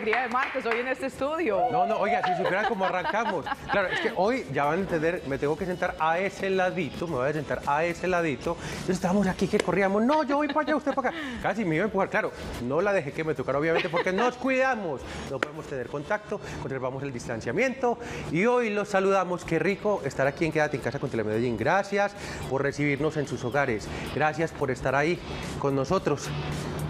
alegría de martes hoy en este estudio. No, no, oiga, si supieran cómo arrancamos. Claro, es que hoy ya van a entender, me tengo que sentar a ese ladito, me voy a sentar a ese ladito. Entonces estábamos aquí que corríamos, no, yo voy para allá, usted para acá. Casi me iba a empujar, claro, no la dejé que me tocara obviamente porque nos cuidamos, no podemos tener contacto, conservamos el distanciamiento y hoy los saludamos, qué rico estar aquí en Quédate en Casa con Telemedellín. Gracias por recibirnos en sus hogares, gracias por estar ahí con nosotros.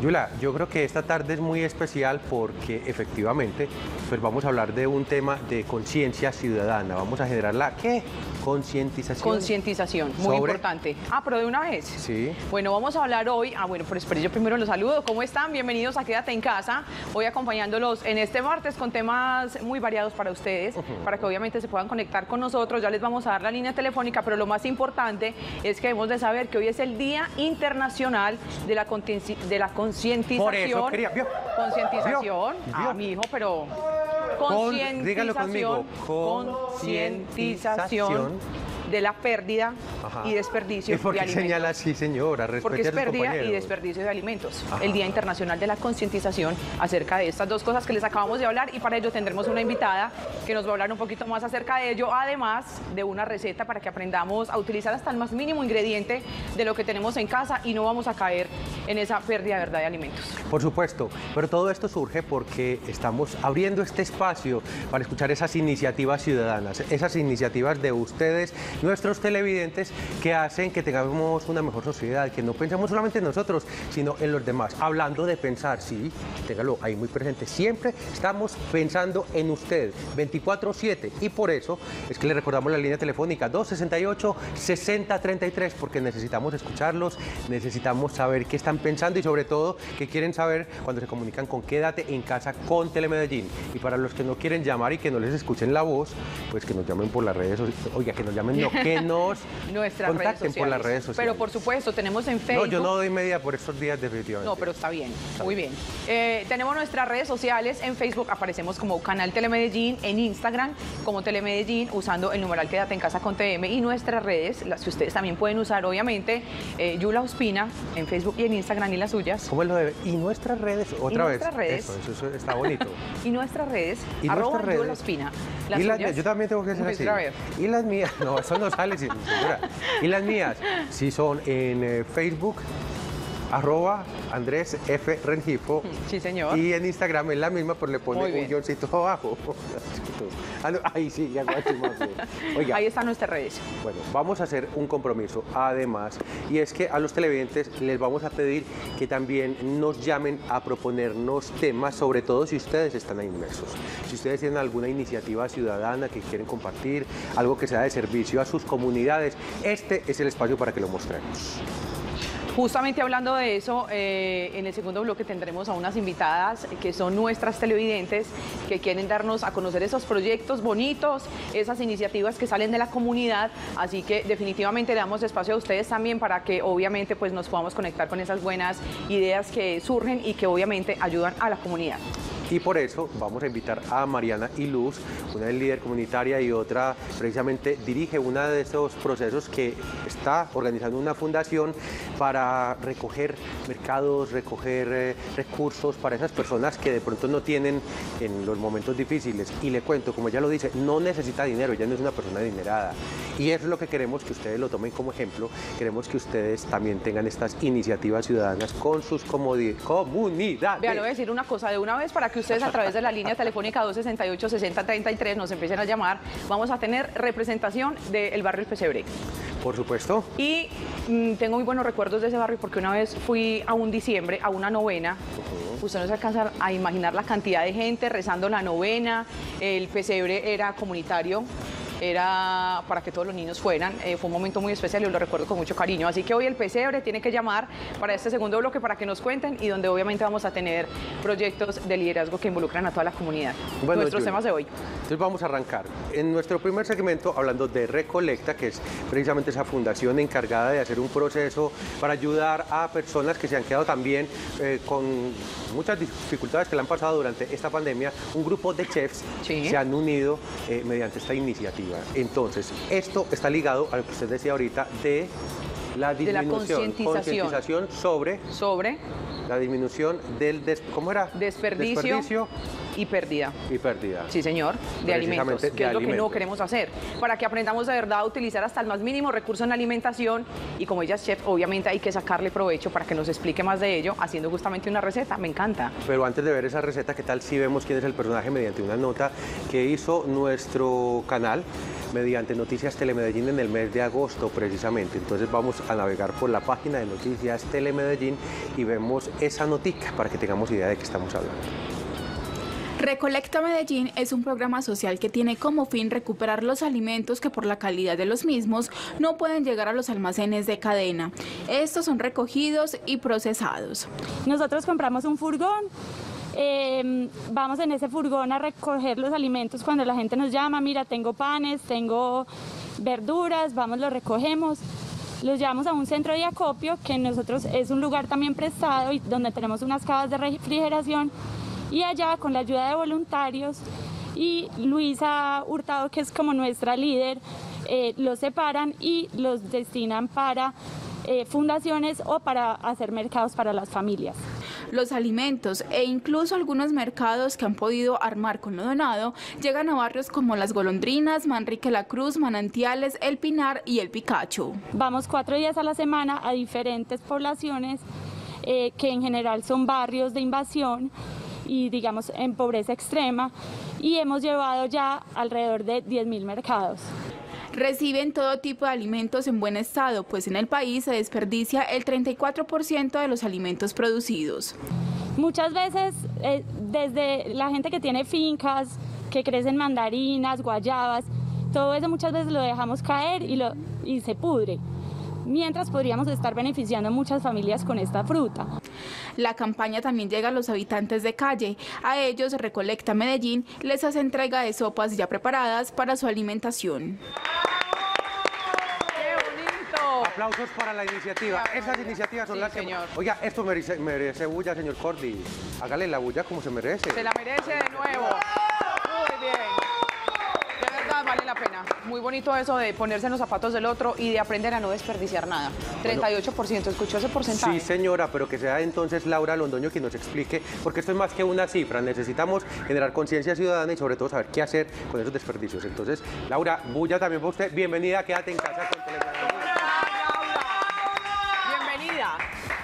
Yula, yo creo que esta tarde es muy especial porque efectivamente pues vamos a hablar de un tema de conciencia ciudadana. Vamos a generar la ¿qué? Concientización. Concientización, muy Sobre- importante. Ah, pero de una vez. Sí. Bueno, vamos a hablar hoy. Ah, bueno, pero espere, yo primero los saludo. ¿Cómo están? Bienvenidos a Quédate en Casa. Hoy acompañándolos en este martes con temas muy variados para ustedes, para que obviamente se puedan conectar con nosotros. Ya les vamos a dar la línea telefónica, pero lo más importante es que debemos de saber que hoy es el Día Internacional de la, contienci- de la concientización. Por eso quería- ¿vio? Concientización. ¿Vio? Ah, mi hijo, pero... Con- dígalo conmigo. Concientización de la pérdida Ajá. y desperdicio ¿Y por de alimentos. señala así, señora? Respete Porque es pérdida y desperdicio de alimentos. Ajá. El Día Internacional de la Concientización acerca de estas dos cosas que les acabamos de hablar y para ello tendremos una invitada que nos va a hablar un poquito más acerca de ello, además de una receta para que aprendamos a utilizar hasta el más mínimo ingrediente de lo que tenemos en casa y no vamos a caer en esa pérdida de verdad de alimentos. Por supuesto, pero todo esto surge porque estamos abriendo este espacio para escuchar esas iniciativas ciudadanas, esas iniciativas de ustedes, nuestros televidentes, que hacen que tengamos una mejor sociedad, que no pensemos solamente en nosotros, sino en los demás. Hablando de pensar, sí, téngalo ahí muy presente, siempre estamos pensando en usted, 24/7, y por eso es que le recordamos la línea telefónica 268-6033, porque necesitamos escucharlos, necesitamos saber qué están pensando y sobre todo qué quieren saber cuando se comunican con Quédate en casa con Telemedellín. Y para los que no quieren llamar y que no les escuchen la voz, pues que nos llamen por las redes sociales. Oiga, que nos llamen, no, que nos Nuestras contacten por las redes sociales. Pero por supuesto, tenemos en No, Facebook. yo no doy media por estos días definitivamente. No, pero está bien, muy bien. Eh, tenemos nuestras redes sociales, en Facebook aparecemos como Canal Telemedellín, en Instagram como Telemedellín, usando el numeral Quédate en Casa con TM y nuestras redes, las que ustedes también pueden usar, obviamente, eh, Yula Ospina en Facebook y en Instagram y las suyas. ¿Cómo es lo de? Y nuestras redes, otra vez. nuestras redes. Eso, eso, eso está bonito. Y nuestras redes, Y arroba nuestras redes. Yula Ospina. Las y las mías, yo también tengo que hacer así. Vez. Y las mías, no, eso no sale, señora. Y las mías, sí son en eh, Facebook, arroba Andrés F. Rengifo. Sí, señor. Y en Instagram es la misma, pero le pone un guioncito abajo. Ah, Ahí sí, ya. Oiga, Ahí están nuestras redes. bueno, vamos a hacer un compromiso además, y es que a los televidentes les vamos a pedir que también nos llamen a proponernos temas, sobre todo si ustedes están ahí inmersos. Si ustedes tienen alguna iniciativa ciudadana que quieren compartir, algo que sea de servicio a sus comunidades, este es el espacio para que lo mostremos. Justamente hablando de eso, eh, en el segundo bloque tendremos a unas invitadas que son nuestras televidentes que quieren darnos a conocer esos proyectos bonitos, esas iniciativas que salen de la comunidad. Así que definitivamente le damos espacio a ustedes también para que obviamente pues, nos podamos conectar con esas buenas ideas que surgen y que obviamente ayudan a la comunidad. Y por eso vamos a invitar a Mariana y Luz, una es líder comunitaria y otra precisamente dirige uno de esos procesos que está organizando una fundación para recoger mercados, recoger eh, recursos para esas personas que de pronto no tienen en los momentos difíciles. Y le cuento, como ella lo dice, no necesita dinero, ella no es una persona adinerada. Y eso es lo que queremos que ustedes lo tomen como ejemplo. Queremos que ustedes también tengan estas iniciativas ciudadanas con sus comunidades. Vean, le voy a decir una cosa de una vez para que ustedes a través de la línea telefónica 268-6033 nos empiecen a llamar. Vamos a tener representación del barrio El Pesebre. Por supuesto. Y mm, tengo muy buenos recuerdos de ese barrio porque una vez fui a un diciembre, a una novena. Usted no se alcanza a imaginar la cantidad de gente rezando la novena. El pesebre era comunitario. Era para que todos los niños fueran. Eh, fue un momento muy especial y lo recuerdo con mucho cariño. Así que hoy el pesebre tiene que llamar para este segundo bloque para que nos cuenten y donde obviamente vamos a tener proyectos de liderazgo que involucran a toda la comunidad. Bueno, Nuestros temas de hoy. Entonces vamos a arrancar. En nuestro primer segmento hablando de Recolecta, que es precisamente esa fundación encargada de hacer un proceso para ayudar a personas que se han quedado también eh, con muchas dificultades que le han pasado durante esta pandemia. Un grupo de chefs Sí. se han unido eh, mediante esta iniciativa. Entonces, esto está ligado a lo que usted decía ahorita de La de la disminución, concientización sobre sobre la disminución del, des- ¿cómo era? desperdicio, Desperdicio y pérdida. y pérdida. Sí, señor, de alimentos, que de es lo que no queremos hacer, para que aprendamos de verdad a utilizar hasta el más mínimo recurso en la alimentación y como ella es chef, obviamente hay que sacarle provecho para que nos explique más de ello, haciendo justamente una receta, me encanta. Pero antes de ver esa receta, ¿qué tal si vemos quién es el personaje mediante una nota que hizo nuestro canal mediante Noticias Telemedellín en el mes de agosto precisamente? Entonces vamos a navegar por la página de Noticias Telemedellín y vemos esa notica para que tengamos idea de qué estamos hablando. Recolecta Medellín es un programa social que tiene como fin recuperar los alimentos que por la calidad de los mismos no pueden llegar a los almacenes de cadena. Estos son recogidos y procesados. Nosotros compramos un furgón, eh, vamos en ese furgón a recoger los alimentos cuando la gente nos llama, mira, tengo panes, tengo verduras, vamos, los recogemos. Los llevamos a un centro de acopio que nosotros es un lugar también prestado y donde tenemos unas cajas de refrigeración y allá con la ayuda de voluntarios y Luisa Hurtado, que es como nuestra líder, eh, los separan y los destinan para eh, fundaciones o para hacer mercados para las familias. Los alimentos e incluso algunos mercados que han podido armar con lo donado llegan a barrios como Las Golondrinas, Manrique la Cruz, Manantiales, El Pinar y El Picacho. Vamos cuatro días a la semana a diferentes poblaciones eh, que en general son barrios de invasión y digamos en pobreza extrema y hemos llevado ya alrededor de 10.000 mercados. Reciben todo tipo de alimentos en buen estado, pues en el país se desperdicia el 34% de los alimentos producidos. Muchas veces eh, desde la gente que tiene fincas, que crecen mandarinas, guayabas, todo eso muchas veces lo dejamos caer y, lo, y se pudre. Mientras podríamos estar beneficiando a muchas familias con esta fruta. La campaña también llega a los habitantes de calle. A ellos Recolecta Medellín les hace entrega de sopas ya preparadas para su alimentación. Aplausos para la iniciativa. Esas iniciativas son Sí, las que... Oiga, esto merece, merece bulla, señor Cordy. Hágale la bulla como se merece. Se la merece de nuevo. Muy bien. De verdad vale la pena. Muy bonito eso de ponerse en los zapatos del otro y de aprender a no desperdiciar nada. 38%, ¿escuchó ese porcentaje? Sí, señora, pero que sea entonces Laura Londoño quien nos explique, porque esto es más que una cifra. Necesitamos generar conciencia ciudadana y sobre todo saber qué hacer con esos desperdicios. Entonces, Laura, bulla también para usted. Bienvenida, quédate en casa con Telemedellín. Bienvenida.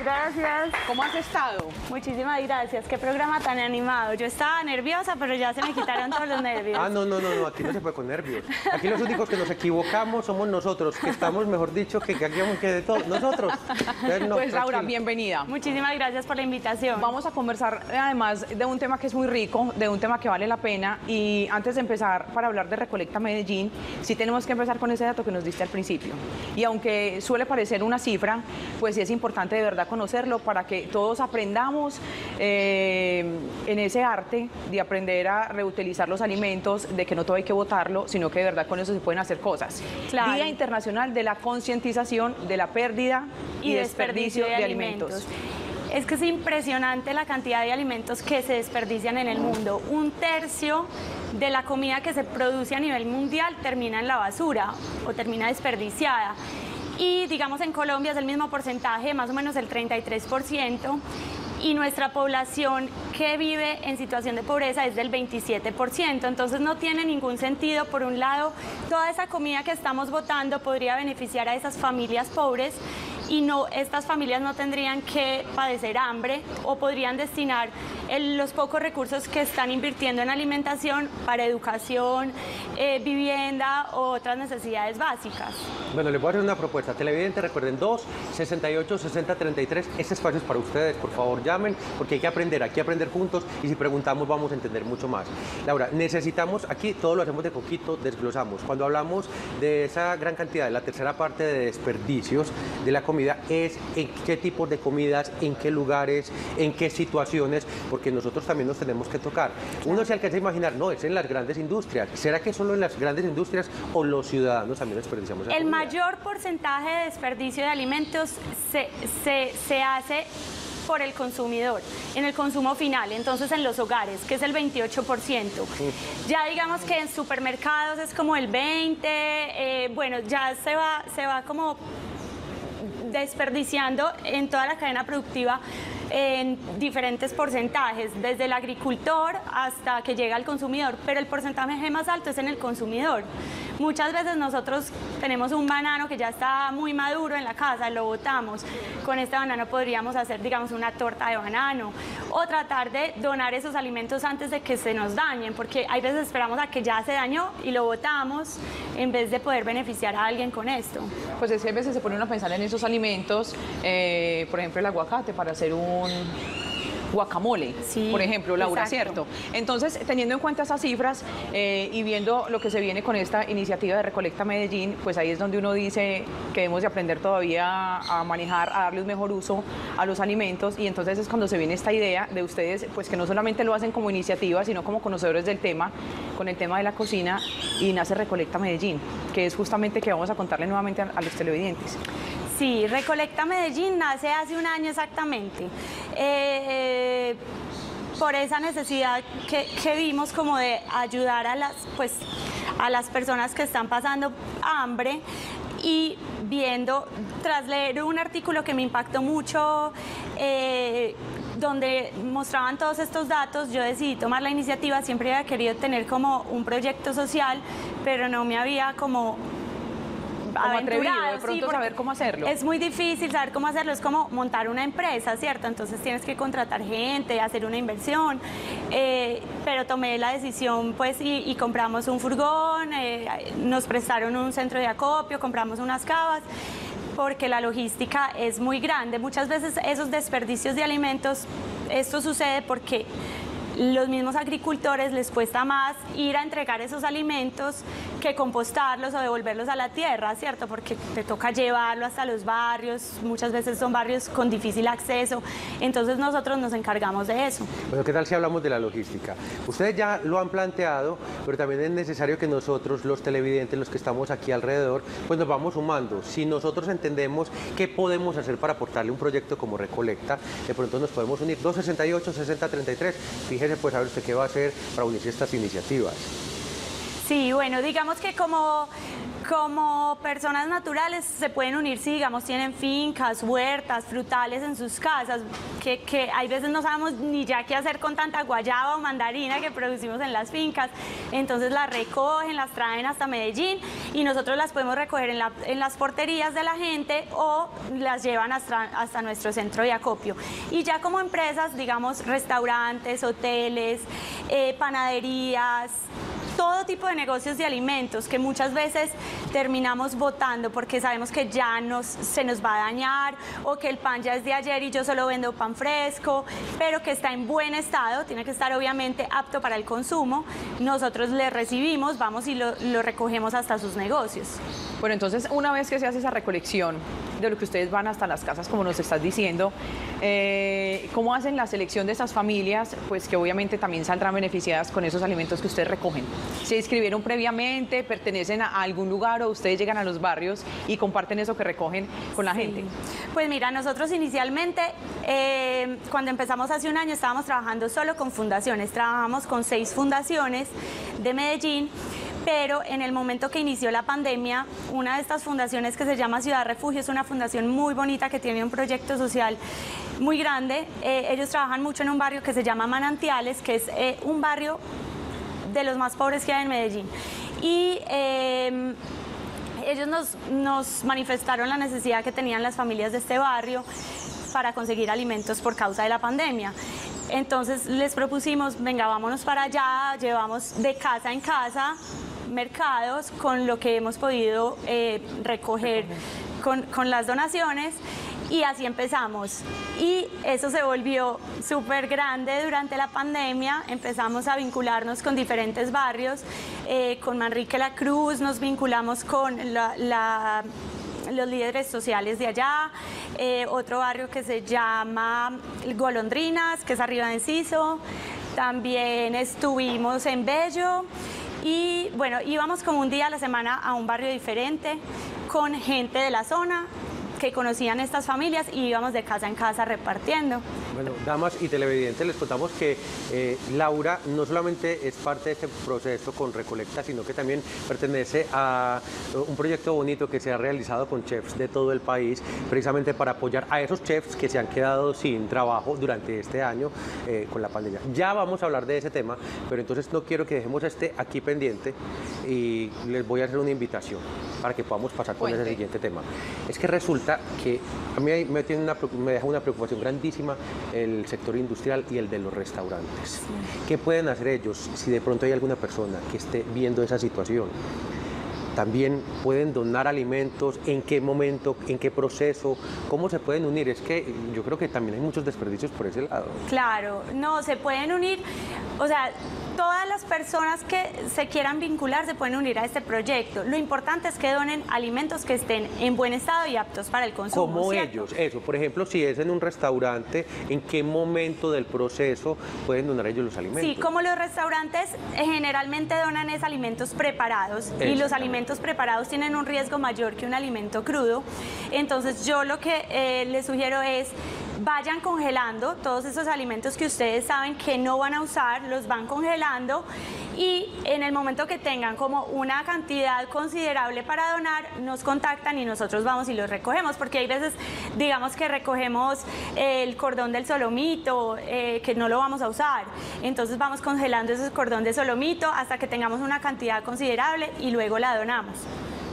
Gracias, ¿Cómo has estado? muchísimas gracias. Qué programa tan animado. Yo estaba nerviosa, pero ya se me quitaron todos los nervios. Ah, no, no, no, no, aquí no se puede con nervios. Aquí los únicos que nos equivocamos somos nosotros, que estamos, mejor dicho, que, que aquí vamos que de todo, nosotros. Entonces, no, pues Laura, bienvenida. Muchísimas gracias por la invitación. Vamos a conversar eh, además de un tema que es muy rico, de un tema que vale la pena. Y antes de empezar, para hablar de Recolecta Medellín, sí tenemos que empezar con ese dato que nos diste al principio. Y aunque suele parecer una cifra, pues sí es importante de verdad conocerlo para que todos aprendamos eh, en ese arte de aprender a reutilizar los alimentos, de que no todo hay que botarlo, sino que de verdad con eso se pueden hacer cosas. Claro. Día Internacional de la Concientización de la Pérdida y, desperdicio, de, alimentos. Es que es impresionante la cantidad de alimentos que se desperdician en el mundo. Un tercio de la comida que se produce a nivel mundial termina en la basura o termina desperdiciada. Y digamos en Colombia es el mismo porcentaje, más o menos el 33%. Y nuestra población que vive en situación de pobreza es del 27%. Entonces no tiene ningún sentido. Por un lado, toda esa comida que estamos botando podría beneficiar a esas familias pobres y no estas familias no tendrían que padecer hambre o podrían destinar el- los pocos recursos que están invirtiendo en alimentación para educación, eh, vivienda o otras necesidades básicas. Bueno, les voy a hacer una propuesta. Televidente, recuerden, 2 68 60 33. Este espacio es para ustedes. Por favor, llamen, porque hay que aprender, hay que aprender juntos. Y si preguntamos, vamos a entender mucho más. Laura, necesitamos, aquí todo lo hacemos de poquito, desglosamos. Cuando hablamos de esa gran cantidad, de la tercera parte de desperdicios de la comida, es en qué tipos de comidas, en qué lugares, en qué situaciones, porque nosotros también nos tenemos que tocar. Uno se alcanza a imaginar, no, es en las grandes industrias. ¿Será que solo en las grandes industrias o los ciudadanos también desperdiciamos El comida? mayor porcentaje de desperdicio de alimentos se, se- se hace por el consumidor, en el consumo final, entonces en los hogares, que es el 28%. Ya digamos que en supermercados es como el 20%, eh, bueno, ya se va, se va como desperdiciando en toda la cadena productiva en diferentes porcentajes, desde el agricultor hasta que llega al consumidor, pero el porcentaje más alto es en el consumidor. Muchas veces nosotros tenemos un banano que ya está muy maduro en la casa, lo botamos. Con este banano podríamos hacer, digamos, una torta de banano o tratar de donar esos alimentos antes de que se nos dañen, porque hay veces esperamos a que ya se dañó y lo botamos en vez de poder beneficiar a alguien con esto. Pues es que a veces se pone uno a pensar en esos alimentos, eh, por ejemplo el aguacate para hacer un guacamole, Sí, por ejemplo, Laura, exacto. ¿cierto? Entonces, teniendo en cuenta esas cifras eh, y viendo lo que se viene con esta iniciativa de Recolecta Medellín, pues ahí es donde uno dice que debemos de aprender todavía a manejar, a darle un mejor uso a los alimentos y entonces es cuando se viene esta idea de ustedes, pues que no solamente lo hacen como iniciativa, sino como conocedores del tema, con el tema de la cocina y nace Recolecta Medellín, que es justamente que vamos a contarle nuevamente a, a los televidentes. Sí, Recolecta Medellín nace hace un año exactamente. Eh, por esa necesidad que, que vimos como de ayudar a las, pues, a las personas que están pasando hambre y viendo, tras leer un artículo que me impactó mucho, eh, donde mostraban todos estos datos, yo decidí tomar la iniciativa, siempre había querido tener como un proyecto social, pero no me había como Como atrevido, de pronto saber cómo hacerlo. Es muy difícil saber cómo hacerlo, es como montar una empresa, ¿cierto? Entonces tienes que contratar gente, hacer una inversión, eh, pero tomé la decisión pues y, y compramos un furgón, eh, nos prestaron un centro de acopio, compramos unas cavas porque la logística es muy grande. Muchas veces esos desperdicios de alimentos, esto sucede porque los mismos agricultores les cuesta más ir a entregar esos alimentos que compostarlos o devolverlos a la tierra, ¿cierto? Porque te toca llevarlo hasta los barrios, muchas veces son barrios con difícil acceso, entonces nosotros nos encargamos de eso. Bueno, ¿qué tal si hablamos de la logística? Ustedes ya lo han planteado, pero también es necesario que nosotros, los televidentes, los que estamos aquí alrededor, pues nos vamos sumando. Si nosotros entendemos qué podemos hacer para aportarle un proyecto como Recolecta, de pronto nos podemos unir 268-6033. Fíjese pues a ver usted qué va a hacer para unirse estas iniciativas. Sí, bueno, digamos que como, como personas naturales se pueden unir si, digamos, tienen fincas, huertas, frutales en sus casas, que, que hay veces no sabemos ni ya qué hacer con tanta guayaba o mandarina que producimos en las fincas. Entonces las recogen, las traen hasta Medellín y nosotros las podemos recoger en, la- las porterías de la gente o las llevan hasta, hasta nuestro centro de acopio. Y ya como empresas, digamos, restaurantes, hoteles, eh, panaderías, todo tipo de negocios de alimentos que muchas veces terminamos votando porque sabemos que ya nos, se nos va a dañar o que el pan ya es de ayer y yo solo vendo pan fresco, pero que está en buen estado, tiene que estar obviamente apto para el consumo. Nosotros le recibimos, vamos y lo, recogemos hasta sus negocios. Bueno, entonces una vez que se hace esa recolección de lo que ustedes van hasta las casas, como nos estás diciendo, eh, ¿cómo hacen la selección de esas familias? Pues que obviamente también saldrán beneficiadas con esos alimentos que ustedes recogen. ¿Se inscribieron previamente? ¿Pertenecen a algún lugar o ustedes llegan a los barrios y comparten eso que recogen con la gente? Pues mira, nosotros inicialmente, eh, cuando empezamos hace un año, estábamos trabajando solo con fundaciones. Trabajamos con seis fundaciones de Medellín. Pero en el momento que inició la pandemia, una de estas fundaciones que se llama Ciudad Refugio es una fundación muy bonita que tiene un proyecto social muy grande. Eh, ellos trabajan mucho en un barrio que se llama Manantiales, que es eh, un barrio de los más pobres que hay en Medellín. Y eh, ellos nos, manifestaron la necesidad que tenían las familias de este barrio para conseguir alimentos por causa de la pandemia. Entonces les propusimos, venga, vámonos para allá, llevamos de casa en casa mercados con lo que hemos podido eh, recoger con las donaciones y así empezamos. Y eso se volvió súper grande durante la pandemia. Empezamos a vincularnos con diferentes barrios. Eh, con Manrique La Cruz nos vinculamos con los líderes sociales de allá. Eh, otro barrio que se llama Golondrinas, que es arriba de Enciso. También estuvimos en Bello. Y bueno, íbamos como un día a la semana a un barrio diferente con gente de la zona que conocían estas familias y íbamos de casa en casa repartiendo. Bueno, damas y televidentes, les contamos que eh, Laura no solamente es parte de este proceso con Recolecta, sino que también pertenece a eh, un proyecto bonito que se ha realizado con chefs de todo el país, precisamente para apoyar a esos chefs que se han quedado sin trabajo durante este año eh, con la pandemia. Ya vamos a hablar de ese tema, pero entonces no quiero que dejemos este aquí pendiente y les voy a hacer una invitación para que podamos pasar con ese Cuente. siguiente tema. Es que resulta que a mí me, tiene una, me deja una preocupación grandísima el sector industrial y el de los restaurantes. ¿Qué pueden hacer ellos si de pronto hay alguna persona que esté viendo esa situación? También pueden donar alimentos, en qué momento, en qué proceso, cómo se pueden unir. Es que yo creo que también hay muchos desperdicios por ese lado. Claro, no, se pueden unir, o sea, todas las personas que se quieran vincular se pueden unir a este proyecto. Lo importante es que donen alimentos que estén en buen estado y aptos para el consumo. Como ellos, eso. Por ejemplo, si es en un restaurante, ¿en qué momento del proceso pueden donar ellos los alimentos? Sí, como los restaurantes eh, generalmente donan es alimentos preparados y los Exactamente. Preparados tienen un riesgo mayor que un alimento crudo. Entonces yo lo que eh, les sugiero es vayan congelando todos esos alimentos que ustedes saben que no van a usar, los van congelando y en el momento que tengan como una cantidad considerable para donar, nos contactan y nosotros vamos y los recogemos, porque hay veces, digamos que recogemos el cordón del solomito, eh, que no lo vamos a usar, entonces vamos congelando ese cordón de solomito hasta que tengamos una cantidad considerable y luego la donamos.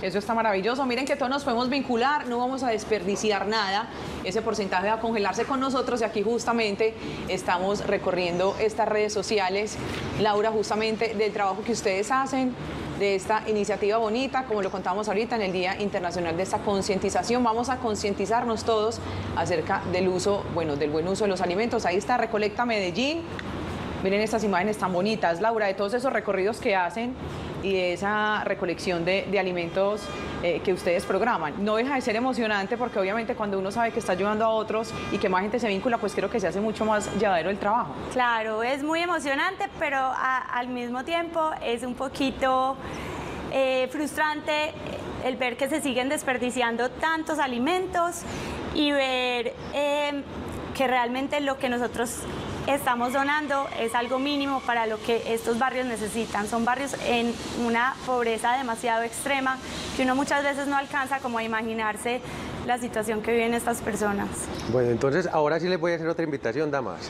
Eso está maravilloso. Miren que todos nos podemos vincular, no vamos a desperdiciar nada. Ese porcentaje va a con nosotros y aquí justamente estamos recorriendo estas redes sociales. Laura, justamente del trabajo que ustedes hacen, de esta iniciativa bonita, como lo contamos ahorita en el Día Internacional de esta concientización. Vamos a concientizarnos todos acerca del uso, bueno, del buen uso de los alimentos. Ahí está Recolecta Medellín. Miren estas imágenes tan bonitas, Laura, de todos esos recorridos que hacen y de esa recolección de, alimentos eh, que ustedes programan. No deja de ser emocionante porque obviamente cuando uno sabe que está ayudando a otros y que más gente se vincula, pues creo que se hace mucho más llevadero el trabajo. Claro, es muy emocionante, pero al mismo tiempo es un poquito eh, frustrante el ver que se siguen desperdiciando tantos alimentos y ver eh, que realmente lo que nosotros estamos donando es algo mínimo para lo que estos barrios necesitan. Son barrios en una pobreza demasiado extrema que uno muchas veces no alcanza como a imaginarse la situación que viven estas personas. Bueno, entonces ahora sí les voy a hacer otra invitación, damas.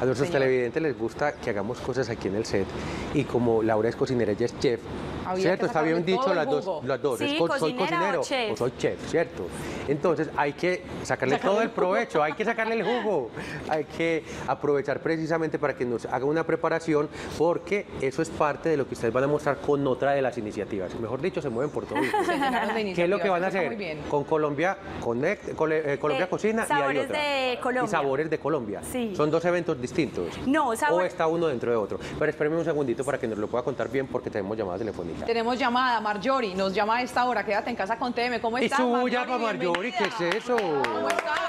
A nuestros Señor. televidentes les gusta que hagamos cosas aquí en el set y como Laura es cocinera, ella es chef. Había ¿Cierto? Está bien dicho las dos, las dos. Sí, Es co- soy cocinero o chef. soy chef, ¿cierto? Entonces hay que sacarle, todo el provecho, hay que sacarle el jugo, hay que aprovechar precisamente para que nos haga una preparación porque eso es parte de lo que ustedes van a mostrar con otra de las iniciativas. Mejor dicho, se mueven por todo. ¿Qué es lo que van a hacer? Muy bien. Con Colombia Connect, Cole- eh, Colombia Eh, Cocina y hay Sabores otra. de Colombia. Y Sabores de Colombia. Sí. Son dos eventos distintos. No, sabor- O está uno dentro de otro. Pero espérenme un segundito para que nos lo pueda contar bien porque tenemos llamada telefónica. Tenemos llamada, Marjorie, nos llama a esta hora, quédate en casa con TM. ¿Cómo Y estás, suya para Marjorie, ¿qué es eso? ¿Cómo estás?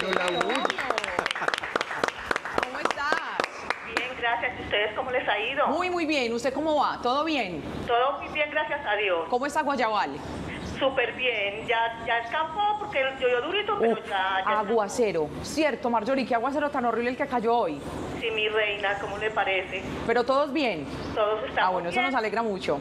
Pero la. ¿Cómo estás? Bien, gracias. ¿Y ustedes cómo les ha ido? Muy, muy bien. ¿Usted cómo va? ¿Todo bien? Todo muy bien, gracias a Dios. ¿Cómo está Guayabal? Súper bien. Ya, ya escampó porque llovió durito, pero Uf, ya, ya. aguacero. Cierto, Marjorie, qué aguacero tan horrible el que cayó hoy. Sí, mi reina, ¿cómo le parece? Pero todos bien. Todos estamos Ah, bueno, eso bien. nos alegra mucho.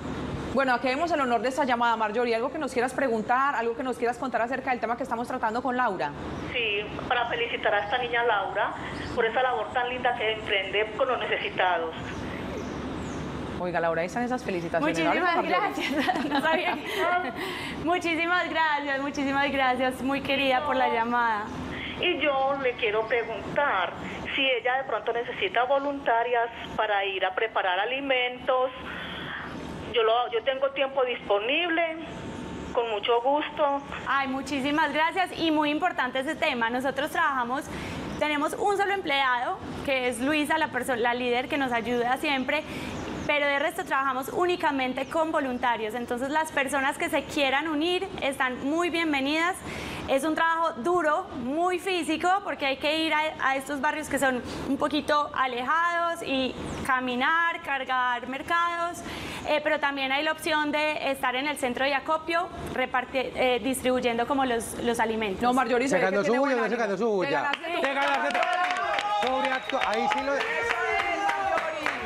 Bueno, aquí vemos el honor de esta llamada, Marjorie. ¿Algo que nos quieras preguntar? ¿Algo que nos quieras contar acerca del tema que estamos tratando con Laura? Sí, para felicitar a esta niña Laura por esa labor tan linda que emprende con los necesitados. Oiga, Laura, ahí están esas felicitaciones. Muchísimas gracias. No sabía que- muchísimas gracias, muchísimas gracias. Muy querida por la llamada. Y yo le quiero preguntar si ella de pronto necesita voluntarias para ir a preparar alimentos. Yo, lo, yo tengo tiempo disponible, con mucho gusto. Ay, muchísimas gracias y muy importante ese tema. Nosotros trabajamos, tenemos un solo empleado, que es Luisa, la, la líder que nos ayuda siempre, pero de resto trabajamos únicamente con voluntarios. Entonces las personas que se quieran unir están muy bienvenidas. Es un trabajo duro, muy físico, porque hay que ir a, a estos barrios que son un poquito alejados y caminar, cargar mercados, eh, pero también hay la opción de estar en el centro de acopio reparti- eh, distribuyendo como los, los alimentos. No, Marjorie, se suyo, se suya. Te ganaste. Ahí sí lo.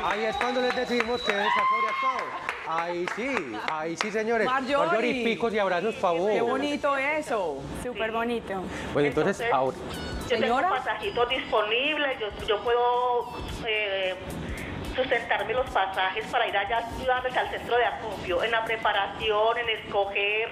Ahí es cuando les decimos que está sobreactuado. Ahí sí, ahí sí, señores. Marjorie. picos y abrazos, favor. Qué bonito eso. Súper bonito. Bueno, entonces, ahora. Yo Señora. tengo pasajitos disponibles, yo, yo puedo eh, sustentarme los pasajes para ir allá ayudarles al centro de acopio, en la preparación, en escoger.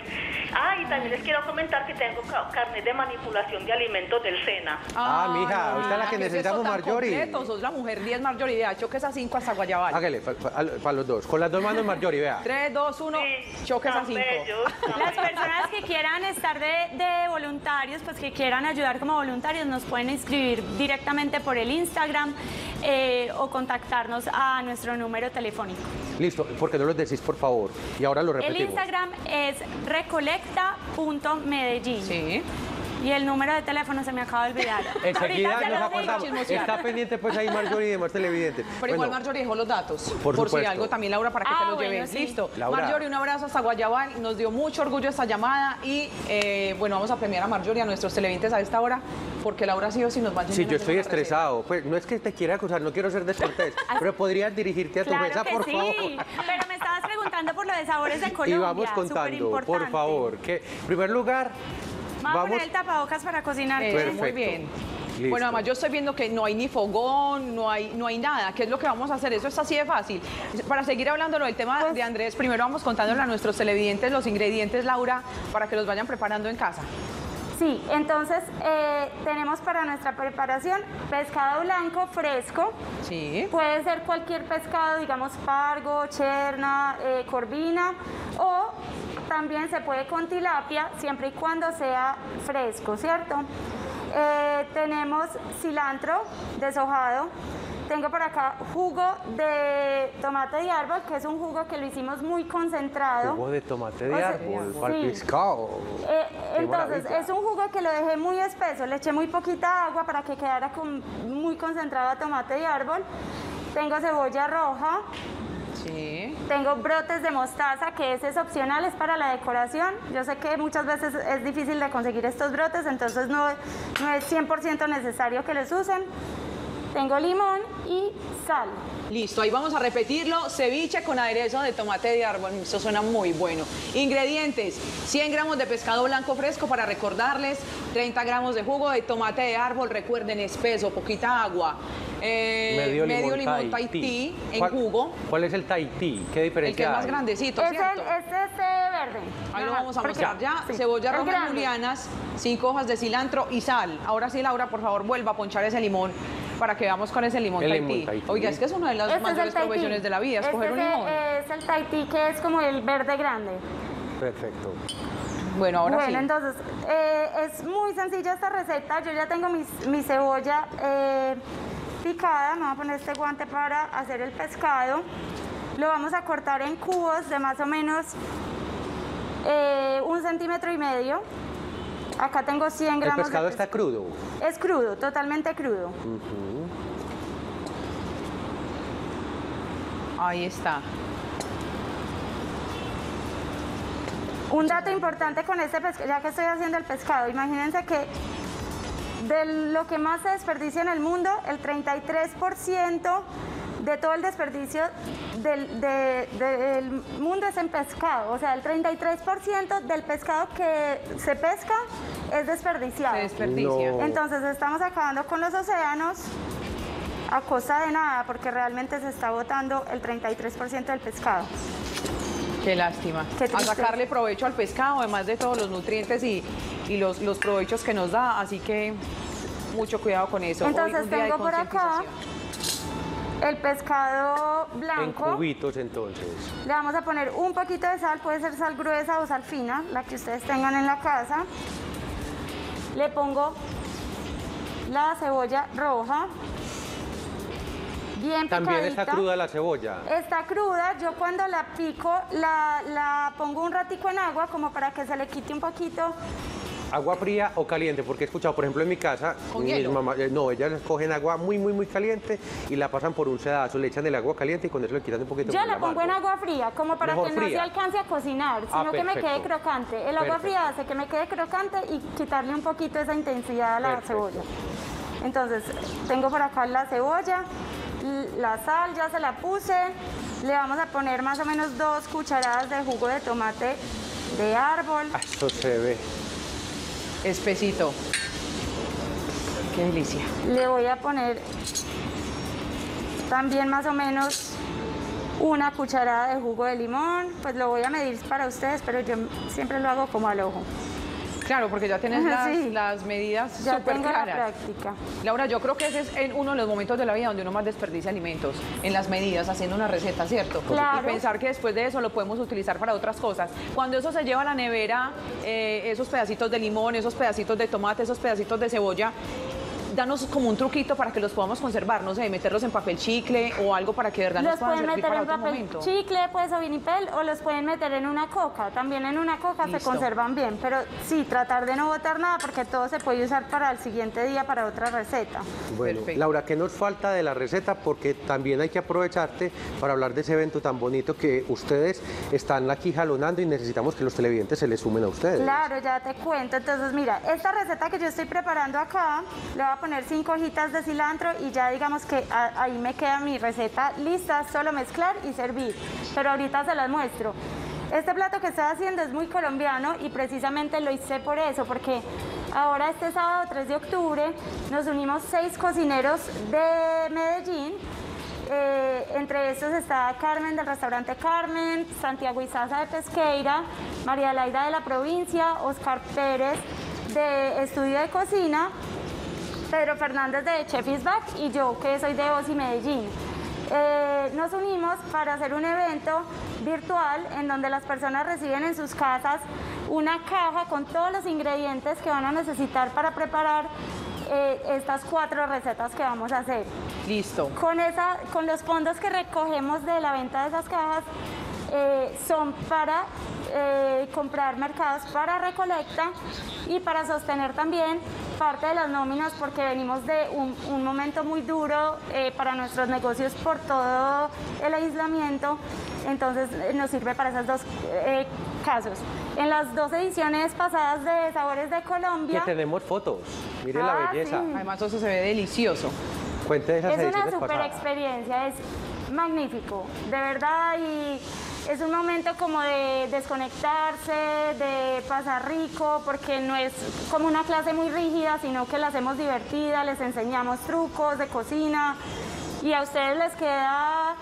Ah, y también les quiero comentar que tengo ca- carnet de manipulación de alimentos del SENA. Ah, mija, ahorita la que ¿qué es necesitamos, Marjorie. completo? Sos la mujer 10 Marjorie, vea, choques a 5 hasta Guayabal. Hágale, para los dos. Con las dos manos, Marjorie, vea. 3, 2, 1, Sí, choques a tan 5. bellos, tan Las personas que quieran estar de, de voluntarios, pues que quieran ayudar como voluntarios, nos pueden inscribir directamente por el Instagram eh, o contactarnos a nuestro número telefónico. Listo, porque no los decís, por favor. Y ahora lo El repetimos. Instagram es recolecta.medellín. Sí. Y el número de teléfono se me acaba de olvidar. Enseguida nos acordamos. Está pendiente pues ahí Marjorie y demás televidentes. Pero igual Marjorie dejó los datos. Por si supuesto. algo también Laura para que Ah, te los bueno, lleves. sí. Listo. Laura. Marjorie, un abrazo hasta Guayabal. Nos dio mucho orgullo esta llamada y eh, bueno, vamos a premiar a Marjorie, a nuestros televidentes a esta hora, porque Laura sí o sí nos va a Sí, yo estoy estresado. Pues no es que te quiera acusar, no quiero ser descortés, pero podrías dirigirte a tu Claro mesa, que por sí, favor. pero me estabas preguntando por lo de sabores de Colombia. Y vamos contando, por favor, que en primer lugar, Vamos a poner el tapabocas para cocinar. Eh, Perfecto. Muy bien. Listo. Bueno, además yo estoy viendo que no hay ni fogón, no hay, no hay nada. ¿Qué es lo que vamos a hacer? Eso es así de fácil. Para seguir hablando del tema Pues de Andrés, primero vamos contándole a nuestros televidentes los ingredientes, Laura, para que los vayan preparando en casa. Sí, entonces eh, tenemos para nuestra preparación pescado blanco fresco. Sí. Puede ser cualquier pescado, digamos pargo, cherna, eh, corvina o también se puede con tilapia siempre y cuando sea fresco, ¿cierto? Eh, tenemos cilantro deshojado. Tengo por acá jugo de tomate de árbol, que es un jugo que lo hicimos muy concentrado. jugo de tomate de O sea, árbol para el sí. pescado. Eh, entonces, maravilla. es un jugo que lo dejé muy espeso, le eché muy poquita agua para que quedara con, muy concentrado a tomate de árbol. Tengo cebolla roja, Sí. tengo brotes de mostaza, que ese es opcional, es para la decoración. Yo sé que muchas veces es difícil de conseguir estos brotes, entonces no, no es 100% necesario que los usen. Tengo limón y sal. Listo, ahí vamos a repetirlo. Ceviche con aderezo de tomate de árbol. Eso suena muy bueno. Ingredientes: 100 gramos de pescado blanco fresco para recordarles, 30 gramos de jugo de tomate de árbol, recuerden, espeso, poquita agua. eh, medio limón, limón Tahití. En ¿Cuál- jugo. ¿Cuál es el Tahití? ¿Qué El diferencia que es más hay? grandecito, Es el, ¿cierto? es este verde. Ahí lo vamos a mostrar ya. sí, Cebolla es roja julianas, cinco hojas de cilantro y sal. Ahora sí, Laura, por favor, vuelva a ponchar ese limón para que veamos con ese limón El Tahití. limón Tahití. Oiga, es que es una de las Este es mayores el profesiones de la vida, escoger Este un es el- limón. Es el Tahití, que es como el verde grande. Perfecto. Bueno, ahora bueno, sí. entonces, eh, es muy sencilla esta receta. Yo ya tengo mis- mi cebolla eh, picada. Me voy a poner este guante para hacer el pescado. Lo vamos a cortar en cubos de más o menos eh, un centímetro y medio. Acá tengo 100 El gramos de pescado pes- está crudo. Es crudo, totalmente crudo. Ahí está. Un dato importante con este pescado, ya que estoy haciendo el pescado, imagínense que de lo que más se desperdicia en el mundo, el 33% de todo el desperdicio del, de- del mundo es en pescado. O sea, el 33% del pescado que se pesca es desperdiciado. Se desperdicia. No. Entonces estamos acabando con los océanos a costa de nada, porque realmente se está botando el 33% del pescado. Qué lástima. Qué a sacarle provecho al pescado, además de todos los nutrientes y, y los, los provechos que nos da. Así que mucho cuidado con eso. Entonces, tengo por acá. El pescado En blanco. cubitos entonces. Le vamos a poner un poquito de sal, puede ser sal gruesa o sal fina, la que ustedes tengan en la casa. Le pongo la cebolla roja, bien También está picadita. cruda la cebolla. Está cruda, yo cuando la pico la, la pongo un ratico en agua como para que se le quite un poquito. ¿Agua fría o caliente? Porque he escuchado, por ejemplo, en mi casa, ¿Con mis hielo? mamás- eh, no, ellas cogen agua muy, muy, muy caliente y la pasan por un sedazo, le echan el agua caliente y con eso le quitan un poquito Yo la pongo en agua fría, como para Mejor que no se alcance a cocinar, Ah, sino que me quede crocante. El agua Perfecto. fría hace que me quede crocante y quitarle un poquito esa intensidad a la Perfecto. cebolla. Entonces, tengo por acá la cebolla, la sal, ya se la puse. Le vamos a poner más o menos dos cucharadas de jugo de tomate de árbol. Ah, Eso se ve. Espesito. Qué delicia. Le voy a poner también más o menos una cucharada de jugo de limón. Pues lo voy a medir para ustedes, pero yo siempre lo hago como al ojo. Claro, porque ya tienes las, Sí. las medidas súper tengo la claras. práctica. Laura, yo creo que ese es en uno de los momentos de la vida donde uno más desperdicia alimentos, en las medidas, haciendo una receta, ¿cierto? Claro. Y pensar que después de eso lo podemos utilizar para otras cosas. Cuando eso se lleva a la nevera, eh, esos pedacitos de limón, esos pedacitos de tomate, esos pedacitos de cebolla, danos como un truquito para que los podamos conservar, no sé, meterlos en papel chicle o algo para que de verdad nos Los puedan pueden servir meter para en otro papel momento. chicle, pues o vinipel, o los pueden meter en una coca. También en una coca se conservan bien, pero sí, tratar de no botar nada porque todo se puede usar para el siguiente día para otra receta. Bueno, Perfecto. Laura, ¿qué nos falta de la receta? Porque también hay que aprovecharte para hablar de ese evento tan bonito que ustedes están aquí jalonando y necesitamos que los televidentes se les sumen a ustedes. Claro, ya te cuento. Entonces, mira, esta receta que yo estoy preparando acá, le voy poner cinco hojitas de cilantro y ya digamos que ahí me queda mi receta lista, solo mezclar y servir. Pero ahorita se las muestro. Este plato que estoy haciendo es muy colombiano y precisamente lo hice por eso, porque ahora este sábado 3 de octubre nos unimos seis cocineros de Medellín eh, entre estos está Carmen del restaurante Carmen, Santiago Izaza de Pesqueira, María Laida de la provincia, Oscar Pérez de Estudio de Cocina, Pedro Fernández de Chef is Back y yo que soy de Osi Medellín. Eh, nos unimos para hacer un evento virtual en donde las personas reciben en sus casas una caja con todos los ingredientes que van a necesitar para preparar eh, estas cuatro recetas que vamos a hacer. Listo. Con, esa, con los fondos que recogemos de la venta de esas cajas eh, son para eh, comprar mercados para recolecta y para sostener también parte de las nóminas porque venimos de un, un momento muy duro eh, para nuestros negocios por todo el aislamiento. Entonces eh, nos sirve para esos dos eh, casos. En las dos ediciones pasadas de Sabores de Que Colombia... tenemos fotos. Miren Ah, la belleza. sí. Además, eso se ve delicioso. Cuente de esas Es una ediciones super pasadas. experiencia, es magnífico, de verdad, y es un momento como de desconectarse, de pasar rico, porque no es como una clase muy rígida, sino que la hacemos divertida, les enseñamos trucos de cocina y a ustedes les queda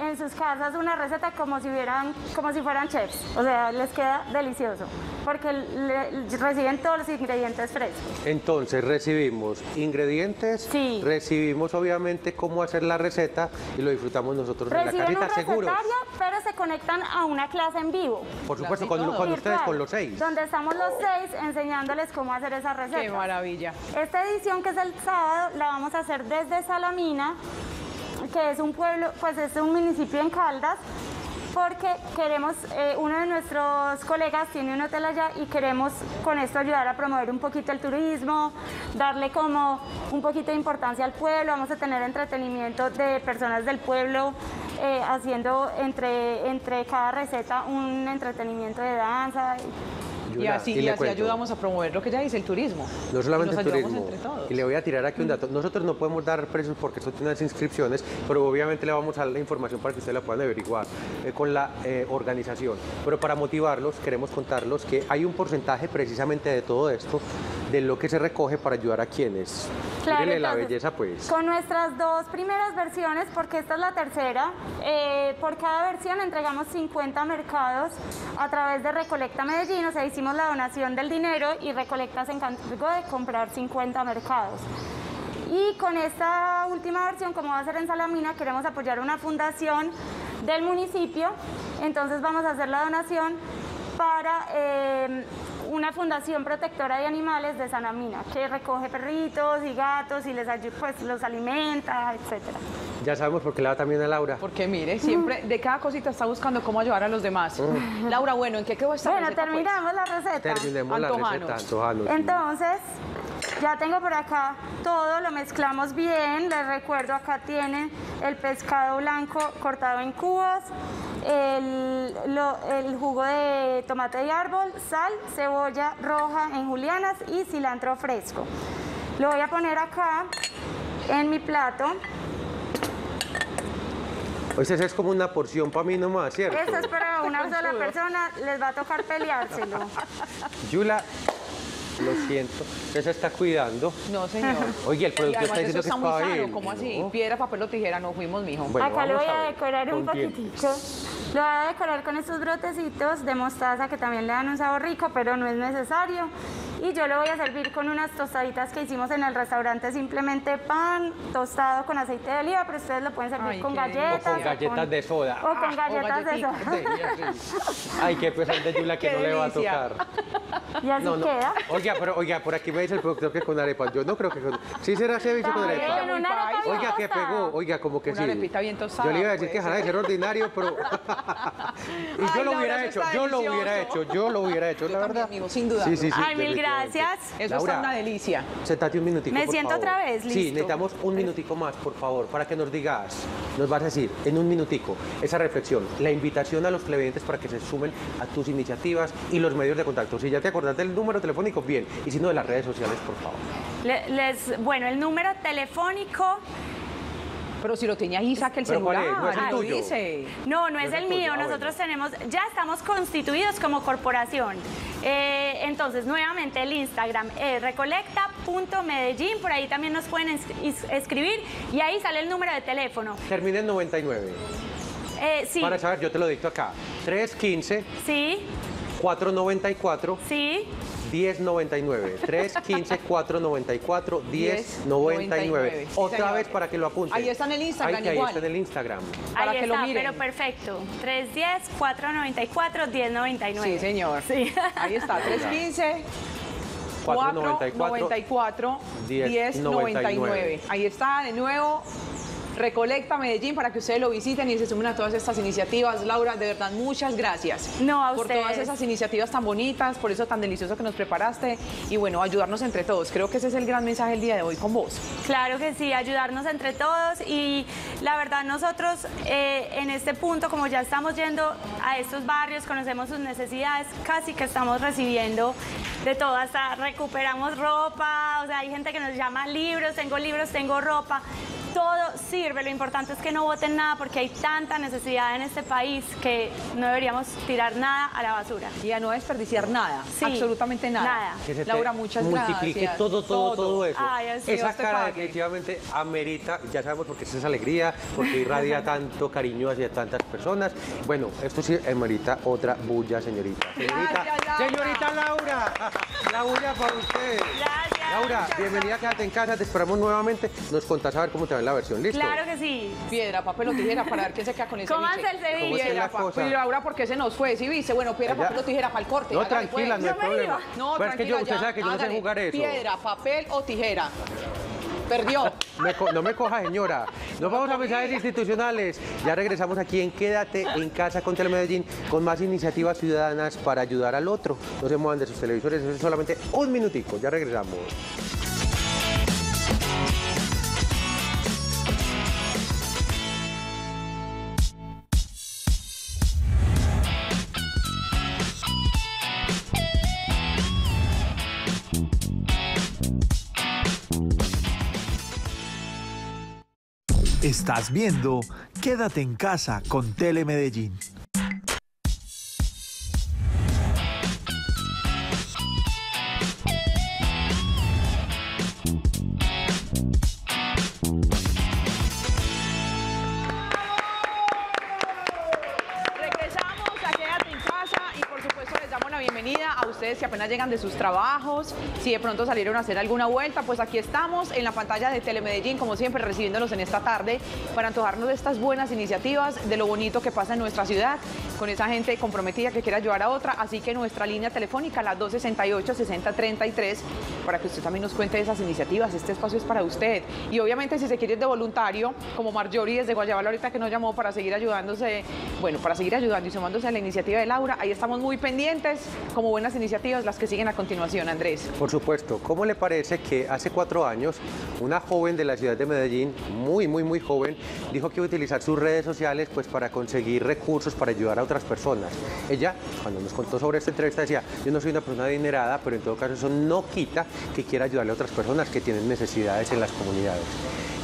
en sus casas una receta como si hubieran, como si fueran chefs, o sea, les queda delicioso, porque le- reciben todos los ingredientes frescos. Entonces recibimos ingredientes, Sí. recibimos obviamente cómo hacer la receta y lo disfrutamos nosotros en la casita recetario, pero se conectan a una clase en vivo. Por supuesto, con, con ustedes, con los seis. Donde estamos los seis enseñándoles cómo hacer esa Qué receta. maravilla. Esta edición que es el sábado la vamos a hacer desde Salamina, que es un pueblo, pues es un municipio en Caldas, porque queremos, eh, uno de nuestros colegas tiene un hotel allá y queremos con esto ayudar a promover un poquito el turismo, darle como un poquito de importancia al pueblo, vamos a tener entretenimiento de personas del pueblo eh, haciendo entre, entre cada receta un entretenimiento de danza. Así, y y así cuento. ayudamos a promover lo que ya dice, el turismo. No solamente y el nos turismo. entre todos. Y le voy a tirar aquí un dato. Nosotros no podemos dar precios porque tiene unas inscripciones, pero obviamente le vamos a dar la información para que ustedes la puedan averiguar eh, con la eh, organización. Pero para motivarlos, queremos contarlos que hay un porcentaje precisamente de todo esto, de lo que se recoge para ayudar a quienes. Claro, Mírenle la belleza, pues. Con nuestras dos primeras versiones, porque esta es la tercera, eh, por cada versión entregamos 50 mercados a través de Recolecta Medellín, o sea, hicimos la donación del dinero y Recolecta se encargó de comprar 50 mercados. Y con esta última versión, como va a ser en Salamina, queremos apoyar una fundación del municipio, entonces vamos a hacer la donación para eh, una fundación protectora de animales de Sanamina, que recoge perritos y gatos y les pues, los alimenta, etcétera. Ya sabemos por qué le va también a Laura. Porque mire, siempre de cada cosita está buscando cómo ayudar a los demás. Laura, bueno, ¿en qué quedó esta Bueno, receta, pues? terminamos la receta. Terminemos la receta, antojanos. Entonces, ya tengo por acá todo, lo mezclamos bien. Les recuerdo, acá tienen el pescado blanco cortado en cubos, el, lo- el jugo de tomate de árbol, sal, cebolla roja en julianas y cilantro fresco. Lo voy a poner acá en mi plato. Pues esa es como una porción para mí nomás, ¿cierto? Esto es para una sola persona, les va a tocar peleárselo. Yula, lo siento, usted se está cuidando. No, señor. Oye, el productor además está eso diciendo que es muy para sano, él. ¿Cómo así? ¿no? Piedra, papel o tijera, no fuimos, mijo. Bueno, Acá vamos voy a ver. decorar un poquitico. Lo voy a decorar con estos brotecitos de mostaza que también le dan un sabor rico, pero no es necesario. Y yo lo voy a servir con unas tostaditas que hicimos en el restaurante, simplemente pan tostado con aceite de oliva, pero ustedes lo pueden servir Ay, con galletas. O con galletas de soda. O con galletas de soda. Ay, qué pesar de Yula que Qué no le va a tocar. Y así No, no. queda. Oiga, pero oiga, por aquí me dice el productor que con arepa. Yo no creo que con. ¿Sí será ceviche con arepa? una arepa paisa. bien Oiga, que pegó, oiga, como que Una sí. arepita bien tostada, Yo le iba a decir que dejará de ser ordinario, pero. y yo Ay, lo hubiera hecho, yo lo hubiera hecho, yo lo hubiera hecho, Yo la también, verdad. amigo, sin duda. Sí, sí, sí. Ay, mil. Gracias. Eso Laura, está una delicia. Sentate un minutico, Me por siento favor. otra vez, Sí, listo. necesitamos un minutico más, por favor, para que nos digas, nos vas a decir en un minutico esa reflexión, la invitación a los televidentes para que se sumen a tus iniciativas y los medios de contacto. Si ya te acordaste del número telefónico, bien. Y si no, de las redes sociales, por favor. Le- les, bueno, el número telefónico Pero si lo tenía ahí, saque el ¿Pero cuál celular. es? ¿No es el ahí tuyo? dice. No, no es es el mío. ah, Nosotros tenemos, ya estamos constituidos como corporación. Eh, entonces, nuevamente el Instagram es recolecta.medellín. Por ahí también nos pueden escribir y ahí sale el número de teléfono. Termina en 99. Eh, sí, Para saber, yo te lo dicto acá. 315 sí, 494 sí. 1099. 315 494 1099. Sí, Otra señor. vez para que lo apunten. Ahí está en el Instagram Ahí, que ahí igual. está en el Instagram. Para ahí que lo está, miren. pero perfecto. 310-494-1099. Sí, señor. Sí. Ahí está, 315. 494 1099. Ahí está, de nuevo. Recolecta Medellín para que ustedes lo visiten y se sumen a todas estas iniciativas. Laura, de verdad, muchas gracias. No, a Por todas esas iniciativas tan bonitas, por eso tan delicioso que nos preparaste y bueno, ayudarnos entre todos. Creo que ese es el gran mensaje del día de hoy con vos. Claro que sí, ayudarnos entre todos y la verdad nosotros eh, en este punto, como ya estamos yendo a estos barrios, conocemos sus necesidades, casi que estamos recibiendo de todo, hasta recuperamos ropa, o sea, hay gente que nos llama libros, tengo libros, tengo ropa. Todo sirve, lo importante es que no voten nada porque hay tanta necesidad en este país que no deberíamos tirar nada a la basura. Y a no desperdiciar nada, Sí, absolutamente nada. nada. Que se te Laura, muchas multiplique gracias. todo, todo, todo, eso. Ay, así Esa Dios te cara pague. definitivamente amerita, ya sabemos porque es esa alegría, porque irradia tanto cariño hacia tantas personas. Bueno, esto sí amerita otra bulla, señorita. Señorita, Gracias, Laura. señorita Laura. La bulla para usted. Gracias. Laura, bienvenida, quédate en casa, te esperamos nuevamente. Nos contás a ver cómo te va la versión, ¿listo? Claro que sí. Piedra, papel o tijera para ver quién se queda con el Cómanse ceviche. el ceviche. ¿Cómo es que es Piedra, la cosa? papel, Laura, porque se nos fue, ¿sí viste? Bueno, piedra, papel o tijera para el corte. No, hágale, tranquila, pues. no hay Yo me problema. iba. No, Pero es que yo, tranquila, usted ya, sabe que yo no sé hágale. jugar eso. Piedra, papel o tijera. Perdió. Me co- no me coja, señora. Nos vamos a mensajes institucionales. Ya regresamos aquí en Quédate en Casa con Telemedellín con más iniciativas ciudadanas para ayudar al otro. No se muevan de sus televisores, eso es solamente un minutico. Ya regresamos. Estás viendo Quédate en casa con Telemedellín. Regresamos llegan de sus trabajos, si de pronto salieron a hacer alguna vuelta, pues aquí estamos en la pantalla de Telemedellín, como siempre, recibiéndolos en esta tarde para antojarnos de estas buenas iniciativas, de lo bonito que pasa en nuestra ciudad, con esa gente comprometida que quiere ayudar a otra, así que nuestra línea telefónica, la 268-6033, para que usted también nos cuente esas iniciativas, este espacio es para usted. Y obviamente si se quiere de voluntario, como Marjorie desde Guayabal ahorita que nos llamó para seguir ayudándose, bueno, para seguir ayudando y sumándose a la iniciativa de Laura, ahí estamos muy pendientes, como buenas iniciativas, las que siguen a continuación, Andrés. Por supuesto. ¿Cómo le parece que hace cuatro años una joven de la ciudad de Medellín, muy, muy, muy joven, dijo que iba a utilizar sus redes sociales pues, para conseguir recursos para ayudar a otras personas? Ella, cuando nos contó sobre esta entrevista, decía, yo no soy una persona adinerada, pero en todo caso eso no quita que quiera ayudarle a otras personas que tienen necesidades en las comunidades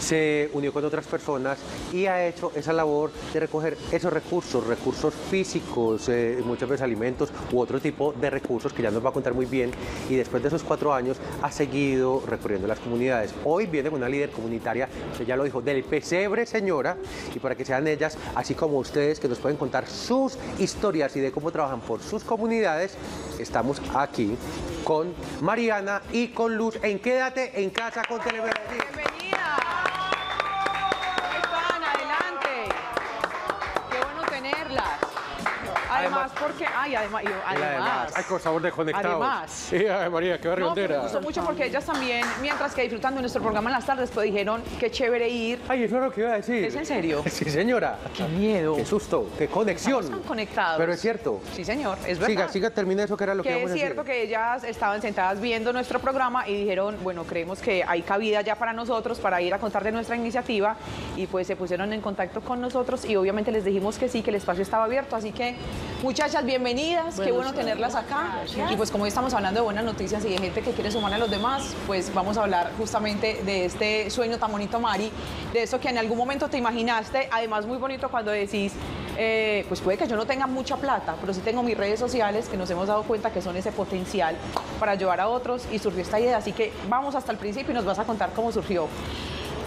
se unió con otras personas y ha hecho esa labor de recoger esos recursos, recursos físicos, eh, muchas veces alimentos u otro tipo de recursos que ya nos va a contar muy bien. Y después de esos cuatro años ha seguido recorriendo las comunidades. Hoy viene una líder comunitaria, que ya lo dijo, del pesebre, señora, y para que sean ellas, así como ustedes, que nos pueden contar sus historias y de cómo trabajan por sus comunidades, estamos aquí con Mariana y con Luz en Quédate en Casa con Televisión. Bienvenida. Porque, ay, además, yo- además, Ay, con sabor de conectados. Además. Sí, ay, María, qué No, pero barriondera. me gustó mucho porque ellas también, mientras que disfrutan de nuestro programa en las tardes, pues dijeron qué chévere ir. Ay, eso es lo que iba a decir. ¿Es en serio? Sí, señora. Qué miedo. Qué susto, qué conexión. Están conectados. Pero es cierto. Sí, señor, es verdad. Siga, siga, termina eso que era lo que que íbamos es cierto que ellas estaban sentadas viendo nuestro programa y dijeron, bueno, creemos que hay cabida ya para nosotros para ir a contar de nuestra iniciativa y pues se pusieron en contacto con nosotros y obviamente les dijimos que sí, que el espacio estaba abierto, así que muchachas, bienvenidas, qué bueno tenerlas acá y pues como hoy estamos hablando de buenas noticias y de gente que quiere sumar a los demás, pues vamos a hablar justamente de este sueño tan bonito, Mari, de eso que en algún momento te imaginaste, además muy bonito cuando decís, eh, pues puede que yo no tenga mucha plata, pero sí tengo mis redes sociales que nos hemos dado cuenta que son ese potencial para ayudar a otros y surgió esta idea. Así que vamos hasta el principio y nos vas a contar cómo surgió.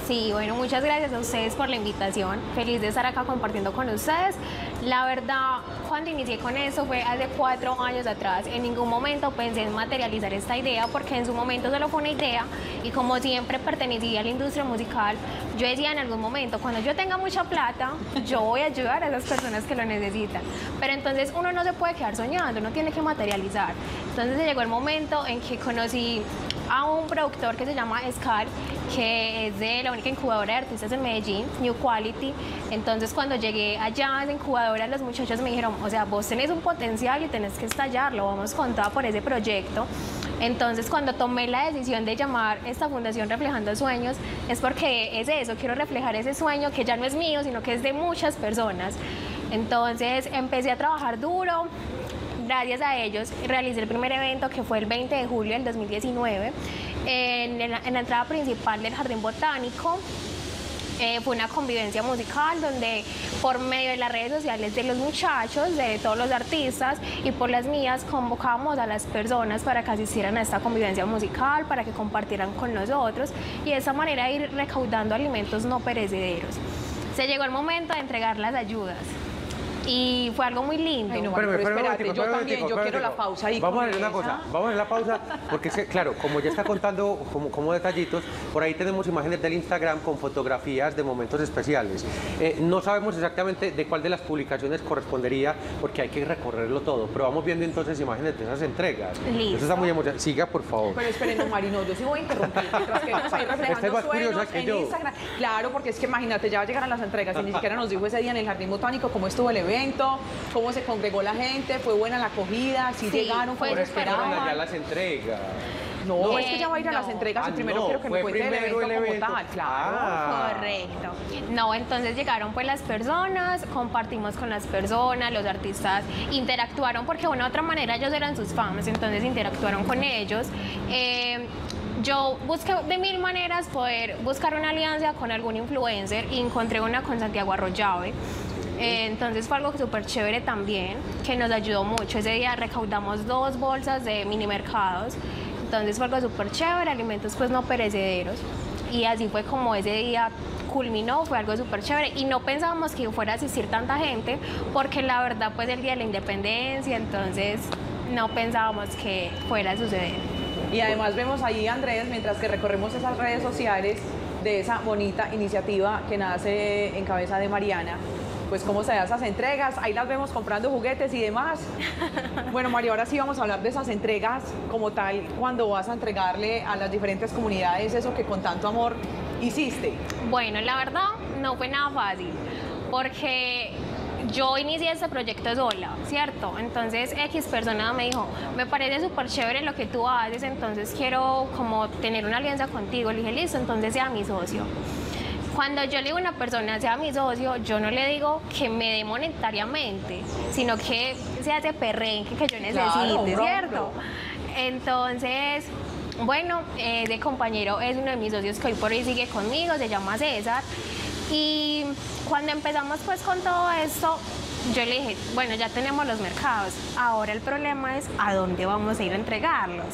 Sí, bueno, muchas gracias a ustedes por la invitación. Feliz de estar acá compartiendo con ustedes. La verdad, cuando inicié con eso fue hace cuatro años atrás. En ningún momento pensé en materializar esta idea porque en su momento solo fue una idea y como siempre pertenecía a la industria musical, yo decía en algún momento, cuando yo tenga mucha plata, yo voy a ayudar a esas personas que lo necesitan. Pero entonces uno no se puede quedar soñando, uno tiene que materializar. Entonces llegó el momento en que conocí a un productor que se llama Scar, que es de la única incubadora de artistas en Medellín, New Quality. Entonces cuando llegué allá a esa incubadora, los muchachos me dijeron, o sea, vos tenés un potencial y tenés que estallarlo, vamos con toda por ese proyecto. Entonces cuando tomé la decisión de llamar esta fundación Reflejando Sueños, es porque es eso, quiero reflejar ese sueño que ya no es mío, sino que es de muchas personas. Entonces empecé a trabajar duro, gracias a ellos realicé el primer evento que fue el 20 de julio del 2019 en la, en la entrada principal del Jardín Botánico. Eh, fue una convivencia musical donde por medio de las redes sociales de los muchachos, de todos los artistas y por las mías convocábamos a las personas para que asistieran a esta convivencia musical, para que compartieran con nosotros y de esa manera ir recaudando alimentos no perecederos. Se llegó el momento de entregar las ayudas y fue algo muy lindo. Ay, no, Espérame, pero espérame un espérate, yo también, yo quiero espérame la pausa ahí. Vamos a ver una esa. cosa, vamos a ver la pausa, porque es que, claro, como ya está contando como, como detallitos, por ahí tenemos imágenes del Instagram con fotografías de momentos especiales. Eh, no sabemos exactamente de cuál de las publicaciones correspondería, porque hay que recorrerlo todo, pero vamos viendo entonces imágenes de esas entregas. Listo. Eso está muy emocionante. Siga, por favor. Pero esperen, no, Mari, no, yo sí voy a interrumpir mientras que vamos a ir Esta reflejando es más curiosa sueños que en yo. Instagram. Claro, porque es que imagínate, ya va a llegar a las entregas y ni siquiera nos dijo ese día en el Jardín Botánico cómo estuvo el evento, cómo se congregó la gente, fue buena la acogida, si Sí, llegaron, allá esperaban. las entregas. No, No, es que ya va a ir a las no. entregas y Ah, primero no, quiero que me fue cuente el evento, el como evento. tal, claro. Ah. Correcto. No, entonces llegaron pues las personas, compartimos con las personas, los artistas interactuaron porque de una u otra manera ellos eran sus fans, entonces interactuaron con ellos. Eh, yo busqué de mil maneras poder buscar una alianza con algún influencer y encontré una con Santiago Arroyave. Eh, entonces fue algo súper chévere también, que nos ayudó mucho. Ese día recaudamos dos bolsas de mini mercados, entonces fue algo súper chévere, alimentos pues no perecederos. Y así fue como ese día culminó, fue algo súper chévere. Y no pensábamos que fuera a asistir tanta gente, porque la verdad pues el día de la independencia, entonces no pensábamos que fuera a suceder. Y además vemos ahí, Andrés, mientras que recorremos esas redes sociales de esa bonita iniciativa que nace en cabeza de Mariana, pues cómo se dan esas entregas, ahí las vemos comprando juguetes y demás. Bueno, María, ahora sí vamos a hablar de esas entregas como tal, cuando vas a entregarle a las diferentes comunidades eso que con tanto amor hiciste. Bueno, la verdad no fue nada fácil, porque yo inicié este proyecto sola, ¿cierto? Entonces X persona me dijo, me parece súper chévere lo que tú haces, entonces quiero como tener una alianza contigo. Le dije, listo, entonces sea mi socio. Cuando yo le digo a una persona sea mi socio, yo no le digo que me dé monetariamente, sino que se hace perrenque que yo necesite, ¿cierto? Entonces, bueno, ese compañero es uno de mis socios que hoy por hoy sigue conmigo, se llama César. Y cuando empezamos pues con todo esto, yo le dije, bueno, ya tenemos los mercados, ahora el problema es a dónde vamos a ir a entregarlos.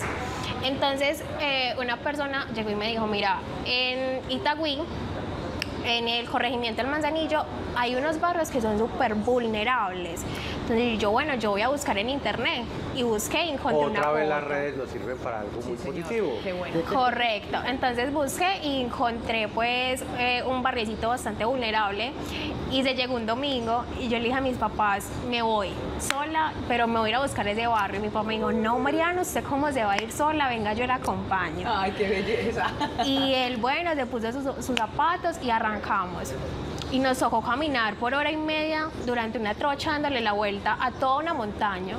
Entonces, eh, una persona llegó y me dijo, mira, en Itagüí en el corregimiento del Manzanillo hay unos barrios que son súper vulnerables. Entonces yo, bueno, yo voy a buscar en internet y busqué y encontré una Otra vez las foto. redes nos sirven para algo muy positivo. Qué bueno. Correcto. Entonces busqué y encontré pues eh, un barriecito bastante vulnerable y se llegó un domingo y yo le dije a mis papás, me voy sola, pero me voy a ir a buscar ese barrio. Y mi papá me dijo, no, Mariano, ¿usted cómo se va a ir sola? Venga, yo la acompaño. Ay, qué belleza. Y él, bueno, se puso sus, sus zapatos y arrancamos. Y nos tocó caminar por hora y media durante una trocha dándole la vuelta a toda una montaña.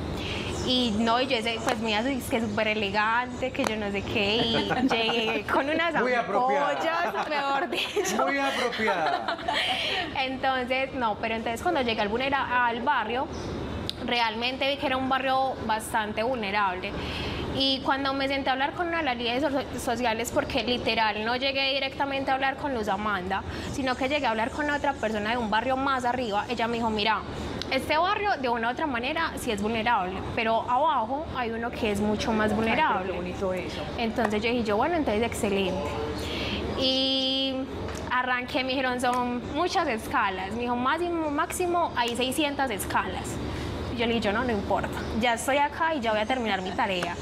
Y no, yo ese, pues mira, es que súper elegante, que yo no sé qué, y llegué con unas ampollas, mejor dicho. Muy apropiada. Entonces, no, pero entonces cuando llegué al, vulnera- al barrio, realmente vi que era un barrio bastante vulnerable. Y cuando me senté a hablar con una de las líderes so- sociales, porque literal no llegué directamente a hablar con Luz Amanda, sino que llegué a hablar con otra persona de un barrio más arriba, ella me dijo, mira, este barrio de una u otra manera sí es vulnerable, pero abajo hay uno que es mucho más vulnerable. bonito eso. Entonces yo dije, yo, bueno, entonces excelente. Y arranqué, me dijeron, son muchas escalas. Me dijo, máximo, máximo hay 600 escalas. Yo le dije, no, no importa. Ya estoy acá y ya voy a terminar mi tarea.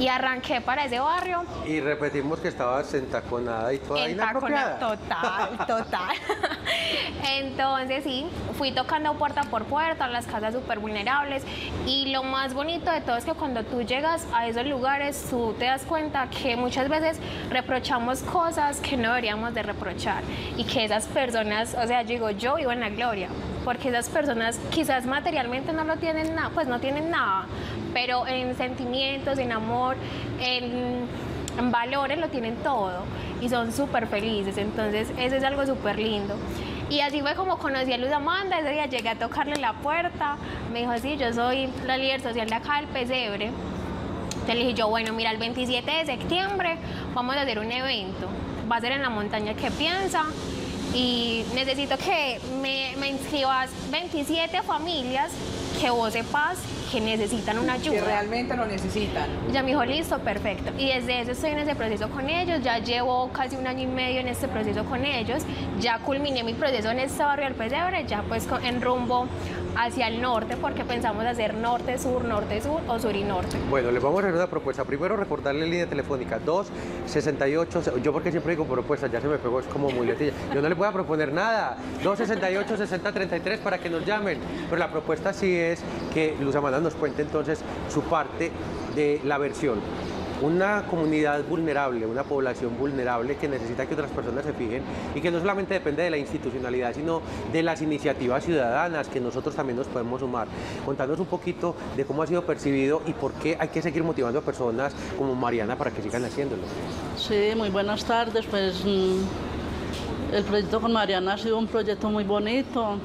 Y arranqué para ese barrio Y repetimos que estabas entaconada y toda Entacona- inapropiada. Total, total. Entonces sí, fui tocando puerta por puerta, las casas súper vulnerables y lo más bonito de todo es que cuando tú llegas a esos lugares tú te das cuenta que muchas veces reprochamos cosas que no deberíamos de reprochar y que esas personas, o sea, yo digo, yo vivo en la gloria, porque esas personas quizás materialmente no lo tienen nada, pues no tienen nada, pero en sentimientos, en amor, en en valores lo tienen todo y son súper felices, entonces eso es algo súper lindo. Y así fue como conocí a Luz Amanda, ese día llegué a tocarle la puerta, me dijo, sí, yo soy la líder social de acá del Pesebre. Entonces le dije yo, bueno, mira, el 27 de septiembre vamos a hacer un evento, va a ser en la montaña que piensa. Y necesito que me, me inscribas. 27 familias que vos sepas que necesitan una ayuda. Que realmente lo necesitan. Ya me dijo, listo, perfecto. Y desde eso estoy en ese proceso con ellos, ya llevo casi un año y medio en este proceso con ellos, ya culminé mi proceso en este barrio del Pesebre, ya pues en rumbo hacia el norte, porque pensamos hacer norte-sur, norte-sur o sur y norte. Bueno, les vamos a hacer una propuesta. Primero, recordarle línea telefónica 268. Yo, porque siempre digo propuestas, ya se me pegó, es como muletilla. Yo no les voy a proponer nada. 268-6033 para que nos llamen. Pero la propuesta sí es que Luz Amanda nos cuente entonces su parte de la versión. Una comunidad vulnerable, una población vulnerable que necesita que otras personas se fijen y que no solamente depende de la institucionalidad, sino de las iniciativas ciudadanas que nosotros también nos podemos sumar. Contanos un poquito de cómo ha sido percibido y por qué hay que seguir motivando a personas como Mariana para que sigan haciéndolo. Sí, muy buenas tardes. Pues mm, el proyecto con Mariana ha sido un proyecto muy bonito.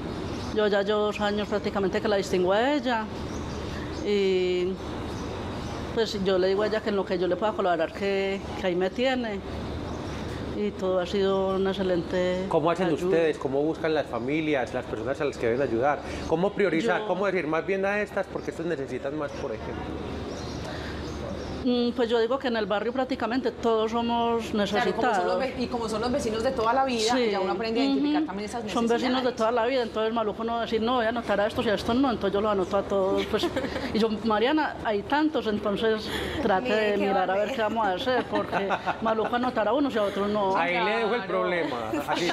Yo ya llevo dos años prácticamente que la distingo a ella. Y pues yo le digo a ella que en lo que yo le pueda colaborar, que, que ahí me tiene. Y todo ha sido una excelente. ¿Cómo hacen ayuda. ustedes? ¿Cómo buscan las familias, las personas a las que deben ayudar? ¿Cómo priorizar? Yo- ¿Cómo decir más bien a estas porque estos necesitan más, por ejemplo? Mm, Pues yo digo que en el barrio prácticamente todos somos Claro, necesitados. como son los ve- y como son los vecinos de toda la vida, Sí. ya uno aprende a identificar también esas Son necesidades. vecinos de toda la vida, entonces maluco no decir, no, voy a anotar a estos y a estos no, entonces yo los anoto a todos. Pues, y yo, Mariana, hay tantos, entonces trate Mire de mirar a ver qué vamos a hacer, porque maluco anotar a unos y a otros no. Ahí le dejo el Claro. problema. Sí,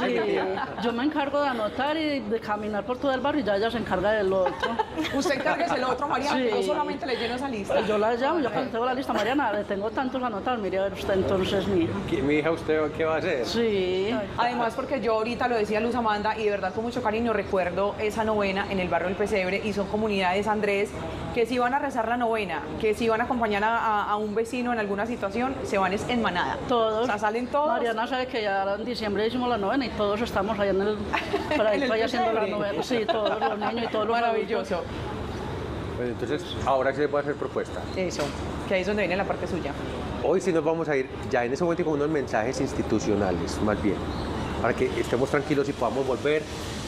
yo me encargo de anotar y de caminar por todo el barrio y ya ella se encarga del otro. Usted encárguese el otro, María, Sí. yo solamente le lleno esa lista. Yo la llamo, yo cuando tengo la lista, Mariana, le tengo tantos anotados, mire a ver usted entonces, mi hija. ¿Qué- ¿Mi hija usted qué va a hacer? Sí. Además, porque yo ahorita lo decía Luz Amanda y de verdad con mucho cariño recuerdo esa novena en el barrio del Pesebre y son comunidades, Andrés, que si van a rezar la novena, que si van a acompañar a, un vecino en alguna situación, se van es en manada. Todos. O sea, salen todos. Mariana sabe que ya en diciembre hicimos la novena y todos estamos allá en el, por ahí, En el ahí haciendo la novena. Sí, todos los niños y todos los Maravilloso. adultos. Pues entonces, ahora sí le puedo hacer propuesta. Eso, ahí es donde viene la parte suya. Hoy sí nos vamos a ir ya en ese momento con unos mensajes institucionales, más bien, para que estemos tranquilos y podamos volver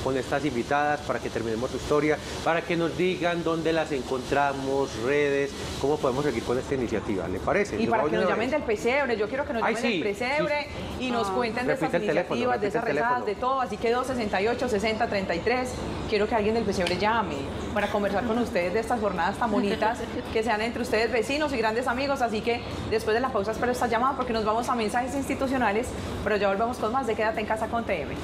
con estas invitadas, para que terminemos su historia, para que nos digan dónde las encontramos, redes, cómo podemos seguir con esta iniciativa. ¿Le parece? Y para que nos llamen vez. del pesebre, yo quiero que nos Ay, llamen sí, del pesebre y nos cuenten de estas Repite el teléfono, iniciativas, de esas rezadas, de todo. Así que 268 60 33. Quiero que alguien del pesebre llame para conversar con ustedes de estas jornadas tan bonitas que sean entre ustedes vecinos y grandes amigos. Así que después de la pausa espero esta llamada porque nos vamos a mensajes institucionales, pero ya volvemos con más de Quédate en casa con TM.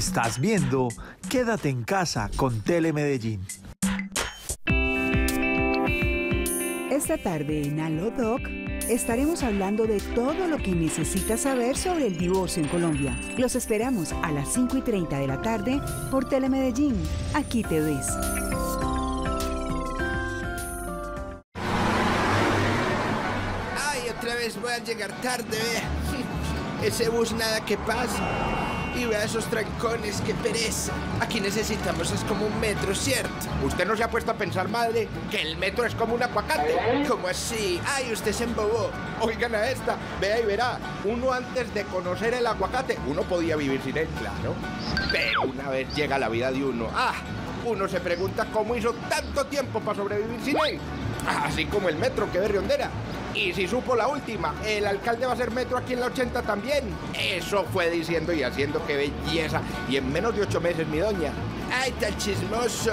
Estás viendo Quédate en casa con Telemedellín. Esta tarde en Allo Doc estaremos hablando de todo lo que necesitas saber sobre el divorcio en Colombia. Los esperamos a las 5 y 30 de la tarde por Telemedellín. Aquí te ves. Ay, otra vez voy a llegar tarde, vea. Ese bus nada que pasa. Vea esos trancones, qué pereza. Aquí necesitamos es como un metro, ¿cierto? ¿Usted no se ha puesto a pensar, madre, que el metro es como un aguacate? ¿Cómo así? Ay, usted se embobó. Oigan a esta, vea y verá. Uno antes de conocer el aguacate, uno podía vivir sin él, claro. Pero una vez llega la vida de uno, ah, uno se pregunta cómo hizo tanto tiempo para sobrevivir sin él. Así como el metro que ve Riondera. Y si supo la última, el alcalde va a hacer metro aquí en la 80 también. Eso fue diciendo y haciendo qué belleza. Y en menos de ocho meses, mi doña. Ay, tan chismoso.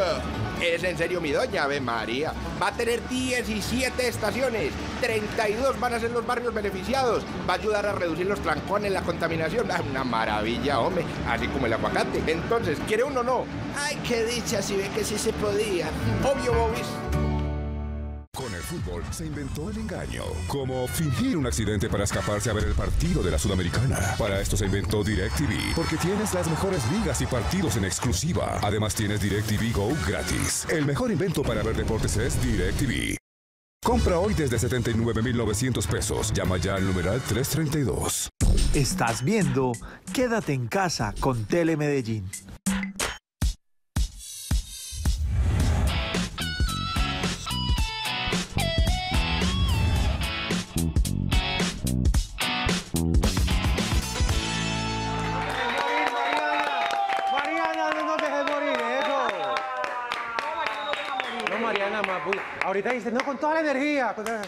Es en serio mi doña, Ave María. Va a tener 17 estaciones. 32 van a ser los barrios beneficiados. Va a ayudar a reducir los trancones, la contaminación. Ah, Una maravilla, hombre. Así como el aguacate. Entonces, ¿quiere uno o no? Ay, qué dicha, si ve que sí se podía. Obvio, Bobis. Con el fútbol se inventó el engaño, como fingir un accidente para escaparse a ver el partido de la Sudamericana. Para esto se inventó DirecTV, porque tienes las mejores ligas y partidos en exclusiva. Además tienes DirecTV Go gratis. El mejor invento para ver deportes es DirecTV. Compra hoy desde 79,900 pesos. Llama ya al numeral 332. Estás viendo Quédate en casa con Telemedellín. Mariana, Ahorita dice, no, con toda la energía. Con toda...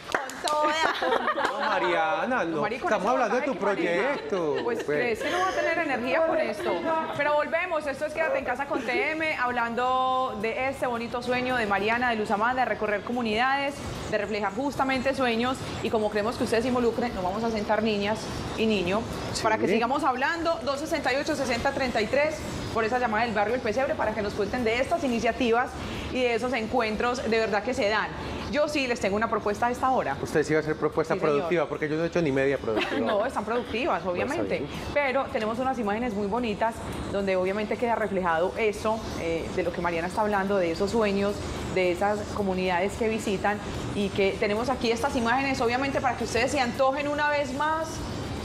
No, Mariana, no. Con Estamos hablando de tu proyecto. Pues Pues. crees que no va a tener energía con esto. Pero volvemos, esto es Quédate en casa con TM, hablando de este bonito sueño de Mariana, de Luz Amanda, de recorrer comunidades, de reflejar justamente sueños. Y como creemos que ustedes se involucren, nos vamos a sentar niñas y niños para que sigamos hablando. 268-6033 por esa llamada del barrio El Pesebre para que nos cuenten de estas iniciativas y de esos encuentros de verdad que se dan. Yo sí les tengo una propuesta a esta hora. Usted sí va a hacer propuesta Sí, señor. productiva, porque yo no he hecho ni media productiva. No, están productivas, obviamente. bien. Pero tenemos unas imágenes muy bonitas donde obviamente queda reflejado eso, eh, de lo que Mariana está hablando, de esos sueños, de esas comunidades que visitan y que tenemos aquí estas imágenes, obviamente para que ustedes se antojen una vez más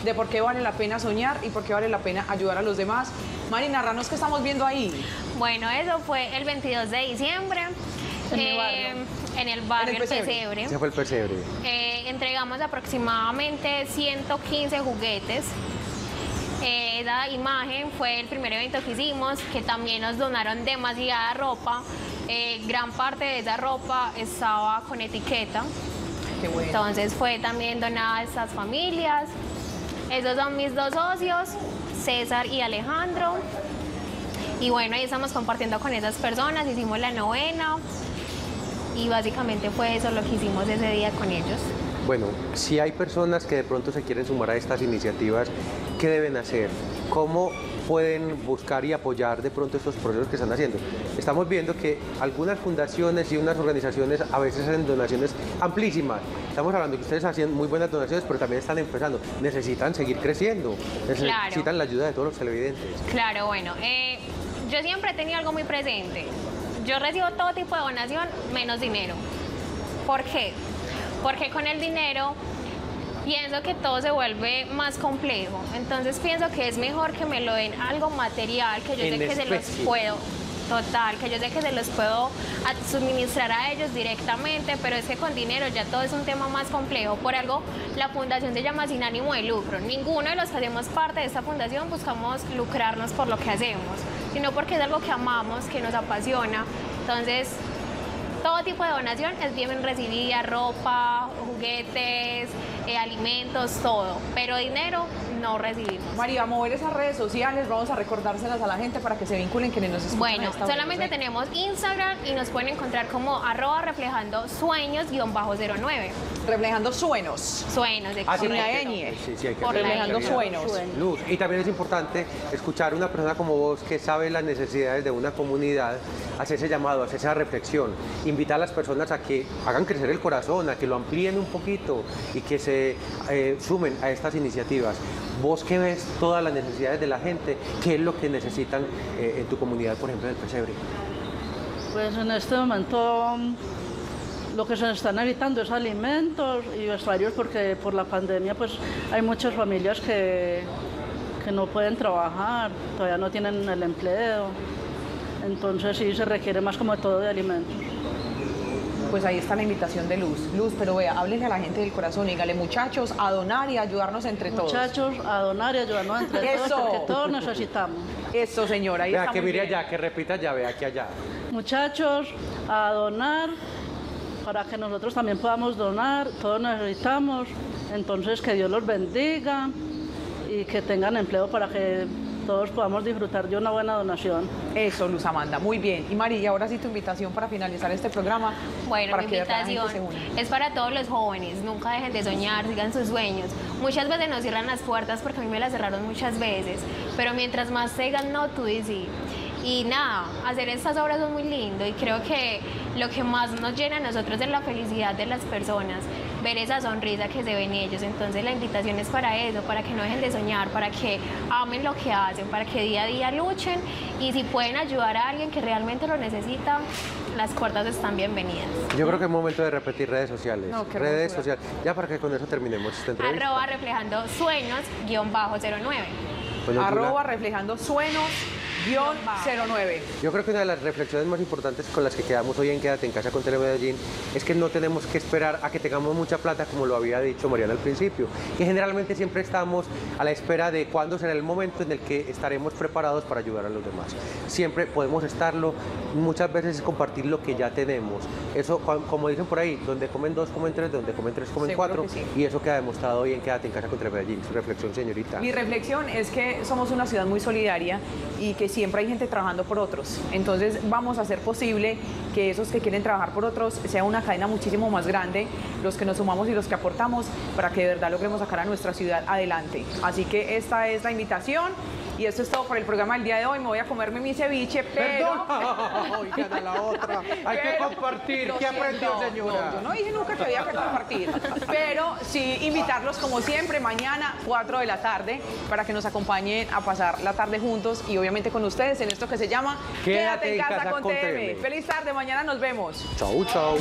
de por qué vale la pena soñar y por qué vale la pena ayudar a los demás. Mari, narranos qué estamos viendo ahí. Bueno, eso fue el 22 de diciembre. En mi eh, barrio. en el barrio En el El Pesebre. Pesebre. Ese fue el pesebre. Eh, entregamos aproximadamente 115 juguetes. Eh, esa imagen fue el primer evento que hicimos, que también nos donaron demasiada ropa. Eh, gran parte de esa ropa estaba con etiqueta. Qué bueno. Entonces fue también donada a estas familias. Esos son mis dos socios, César y Alejandro. Y bueno, ahí estamos compartiendo con esas personas, hicimos la novena. y básicamente fue eso lo que hicimos ese día con ellos. Bueno, si hay personas que de pronto se quieren sumar a estas iniciativas, ¿qué deben hacer? ¿Cómo pueden buscar y apoyar de pronto estos procesos que están haciendo? Estamos viendo que algunas fundaciones y unas organizaciones a veces hacen donaciones amplísimas. Estamos hablando que ustedes hacen muy buenas donaciones, pero también están empezando. Necesitan seguir creciendo, necesitan la ayuda de todos los televidentes. Claro, bueno, eh, yo siempre he tenido algo muy presente. Yo recibo todo tipo de donación menos dinero. ¿Por qué? Porque con el dinero pienso que todo se vuelve más complejo. Entonces pienso que es mejor que me lo den algo material, que yo En sé que se los puedo. Total, que yo sé que se los puedo suministrar a ellos directamente, pero es que con dinero ya todo es un tema más complejo. Por algo, la fundación se llama sin ánimo de lucro. Ninguno de los que hacemos parte de esta fundación buscamos lucrarnos por lo que hacemos, sino porque es algo que amamos, que nos apasiona. Entonces, todo tipo de donación es bien recibida, ropa, juguetes, eh, alimentos, todo, pero dinero no recibimos. María, mover esas redes sociales, vamos a recordárselas a la gente para que se vinculen quienes nos escuchan. Bueno, hora, solamente tenemos Instagram y nos pueden encontrar como arroba reflejando sueños guion bajo 09. Reflejando sueños. Sueños, de sí, con la porque- ñ. Sí, sí, hay que Por Reflejando sueños. Luz, y también es importante escuchar a una persona como vos que sabe las necesidades de una comunidad, hacer ese llamado, hacer esa reflexión, invitar a las personas a que hagan crecer el corazón, a que lo amplíen un poquito y que se eh, sumen a estas iniciativas. Vos que ves todas las necesidades de la gente, ¿qué es lo que necesitan eh, en tu comunidad, por ejemplo, en el pesebre? Pues en este momento lo que se están evitando es alimentos y vestuarios porque por la pandemia pues hay muchas familias que, que no pueden trabajar, todavía no tienen el empleo. Entonces sí se requiere más como todo de alimentos. Pues ahí está la invitación de Luz. Luz, pero vea, háblenle a la gente del corazón, dígale muchachos, a donar y a ayudarnos entre todos. Muchachos, a donar y ayudarnos entre todos Eso. porque todos necesitamos. Eso, señora, ahí Vea, está que muy mire bien. allá, que repita allá, vea aquí allá. Muchachos, a donar para que nosotros también podamos donar, todos necesitamos. Entonces que Dios los bendiga y que tengan empleo para que todos podamos disfrutar de una buena donación. Eso, Luz Amanda, muy bien. Y María, ahora sí tu invitación para finalizar este programa. Bueno, para mi que invitación se es para todos los jóvenes, nunca dejen de soñar, sigan sus sueños. Muchas veces nos cierran las puertas porque a mí me las cerraron muchas veces, pero mientras más digan no, tú dices sí. Y nada, hacer estas obras es muy lindo y creo que lo que más nos llena a nosotros es la felicidad de las personas, ver esa sonrisa que se ve en ellos. Entonces la invitación es para eso, para que no dejen de soñar, para que amen lo que hacen, para que día a día luchen y si pueden ayudar a alguien que realmente lo necesita, las puertas están bienvenidas. Yo creo que es momento de repetir redes sociales. No, qué redes sociales. Ya para que con eso terminemos esta entrevista. Arroba reflejando sueños guion bajo 09. Bueno, Yula, Arroba reflejando suenos guion 09. Yo creo que una de las reflexiones más importantes con las que quedamos hoy en Quédate en Casa con Telemedellín es que no tenemos que esperar a que tengamos mucha plata, como lo había dicho Mariana al principio, que generalmente siempre estamos a la espera de cuándo será el momento en el que estaremos preparados para ayudar a los demás. Siempre podemos estarlo, muchas veces es compartir lo que ya tenemos. Eso, como dicen por ahí, donde comen dos, comen tres, donde comen tres, comen Seguro cuatro, sí. y eso queda demostrado hoy en Quédate en Casa con Telemedellín. Su reflexión, señorita. Mi reflexión es que somos una ciudad muy solidaria y que siempre hay gente trabajando por otros. Entonces vamos a hacer posible que esos que quieren trabajar por otros sea una cadena muchísimo más grande, los que nos sumamos y los que aportamos para que de verdad logremos sacar a nuestra ciudad adelante. Así que esta es la invitación y esto es todo por el programa del día de hoy. Me voy a comerme mi ceviche, pero... Oigan a la otra. Hay que Pero- compartir. ¿Qué aprendió, señora? no, yo no dije nunca que había que compartir. Pero sí invitarlos como siempre mañana 4 de la tarde para que nos acompañen a pasar la tarde juntos y obviamente con ustedes en esto que se llama Quédate en casa con TM. Feliz tarde, mañana nos vemos. Chau, chau.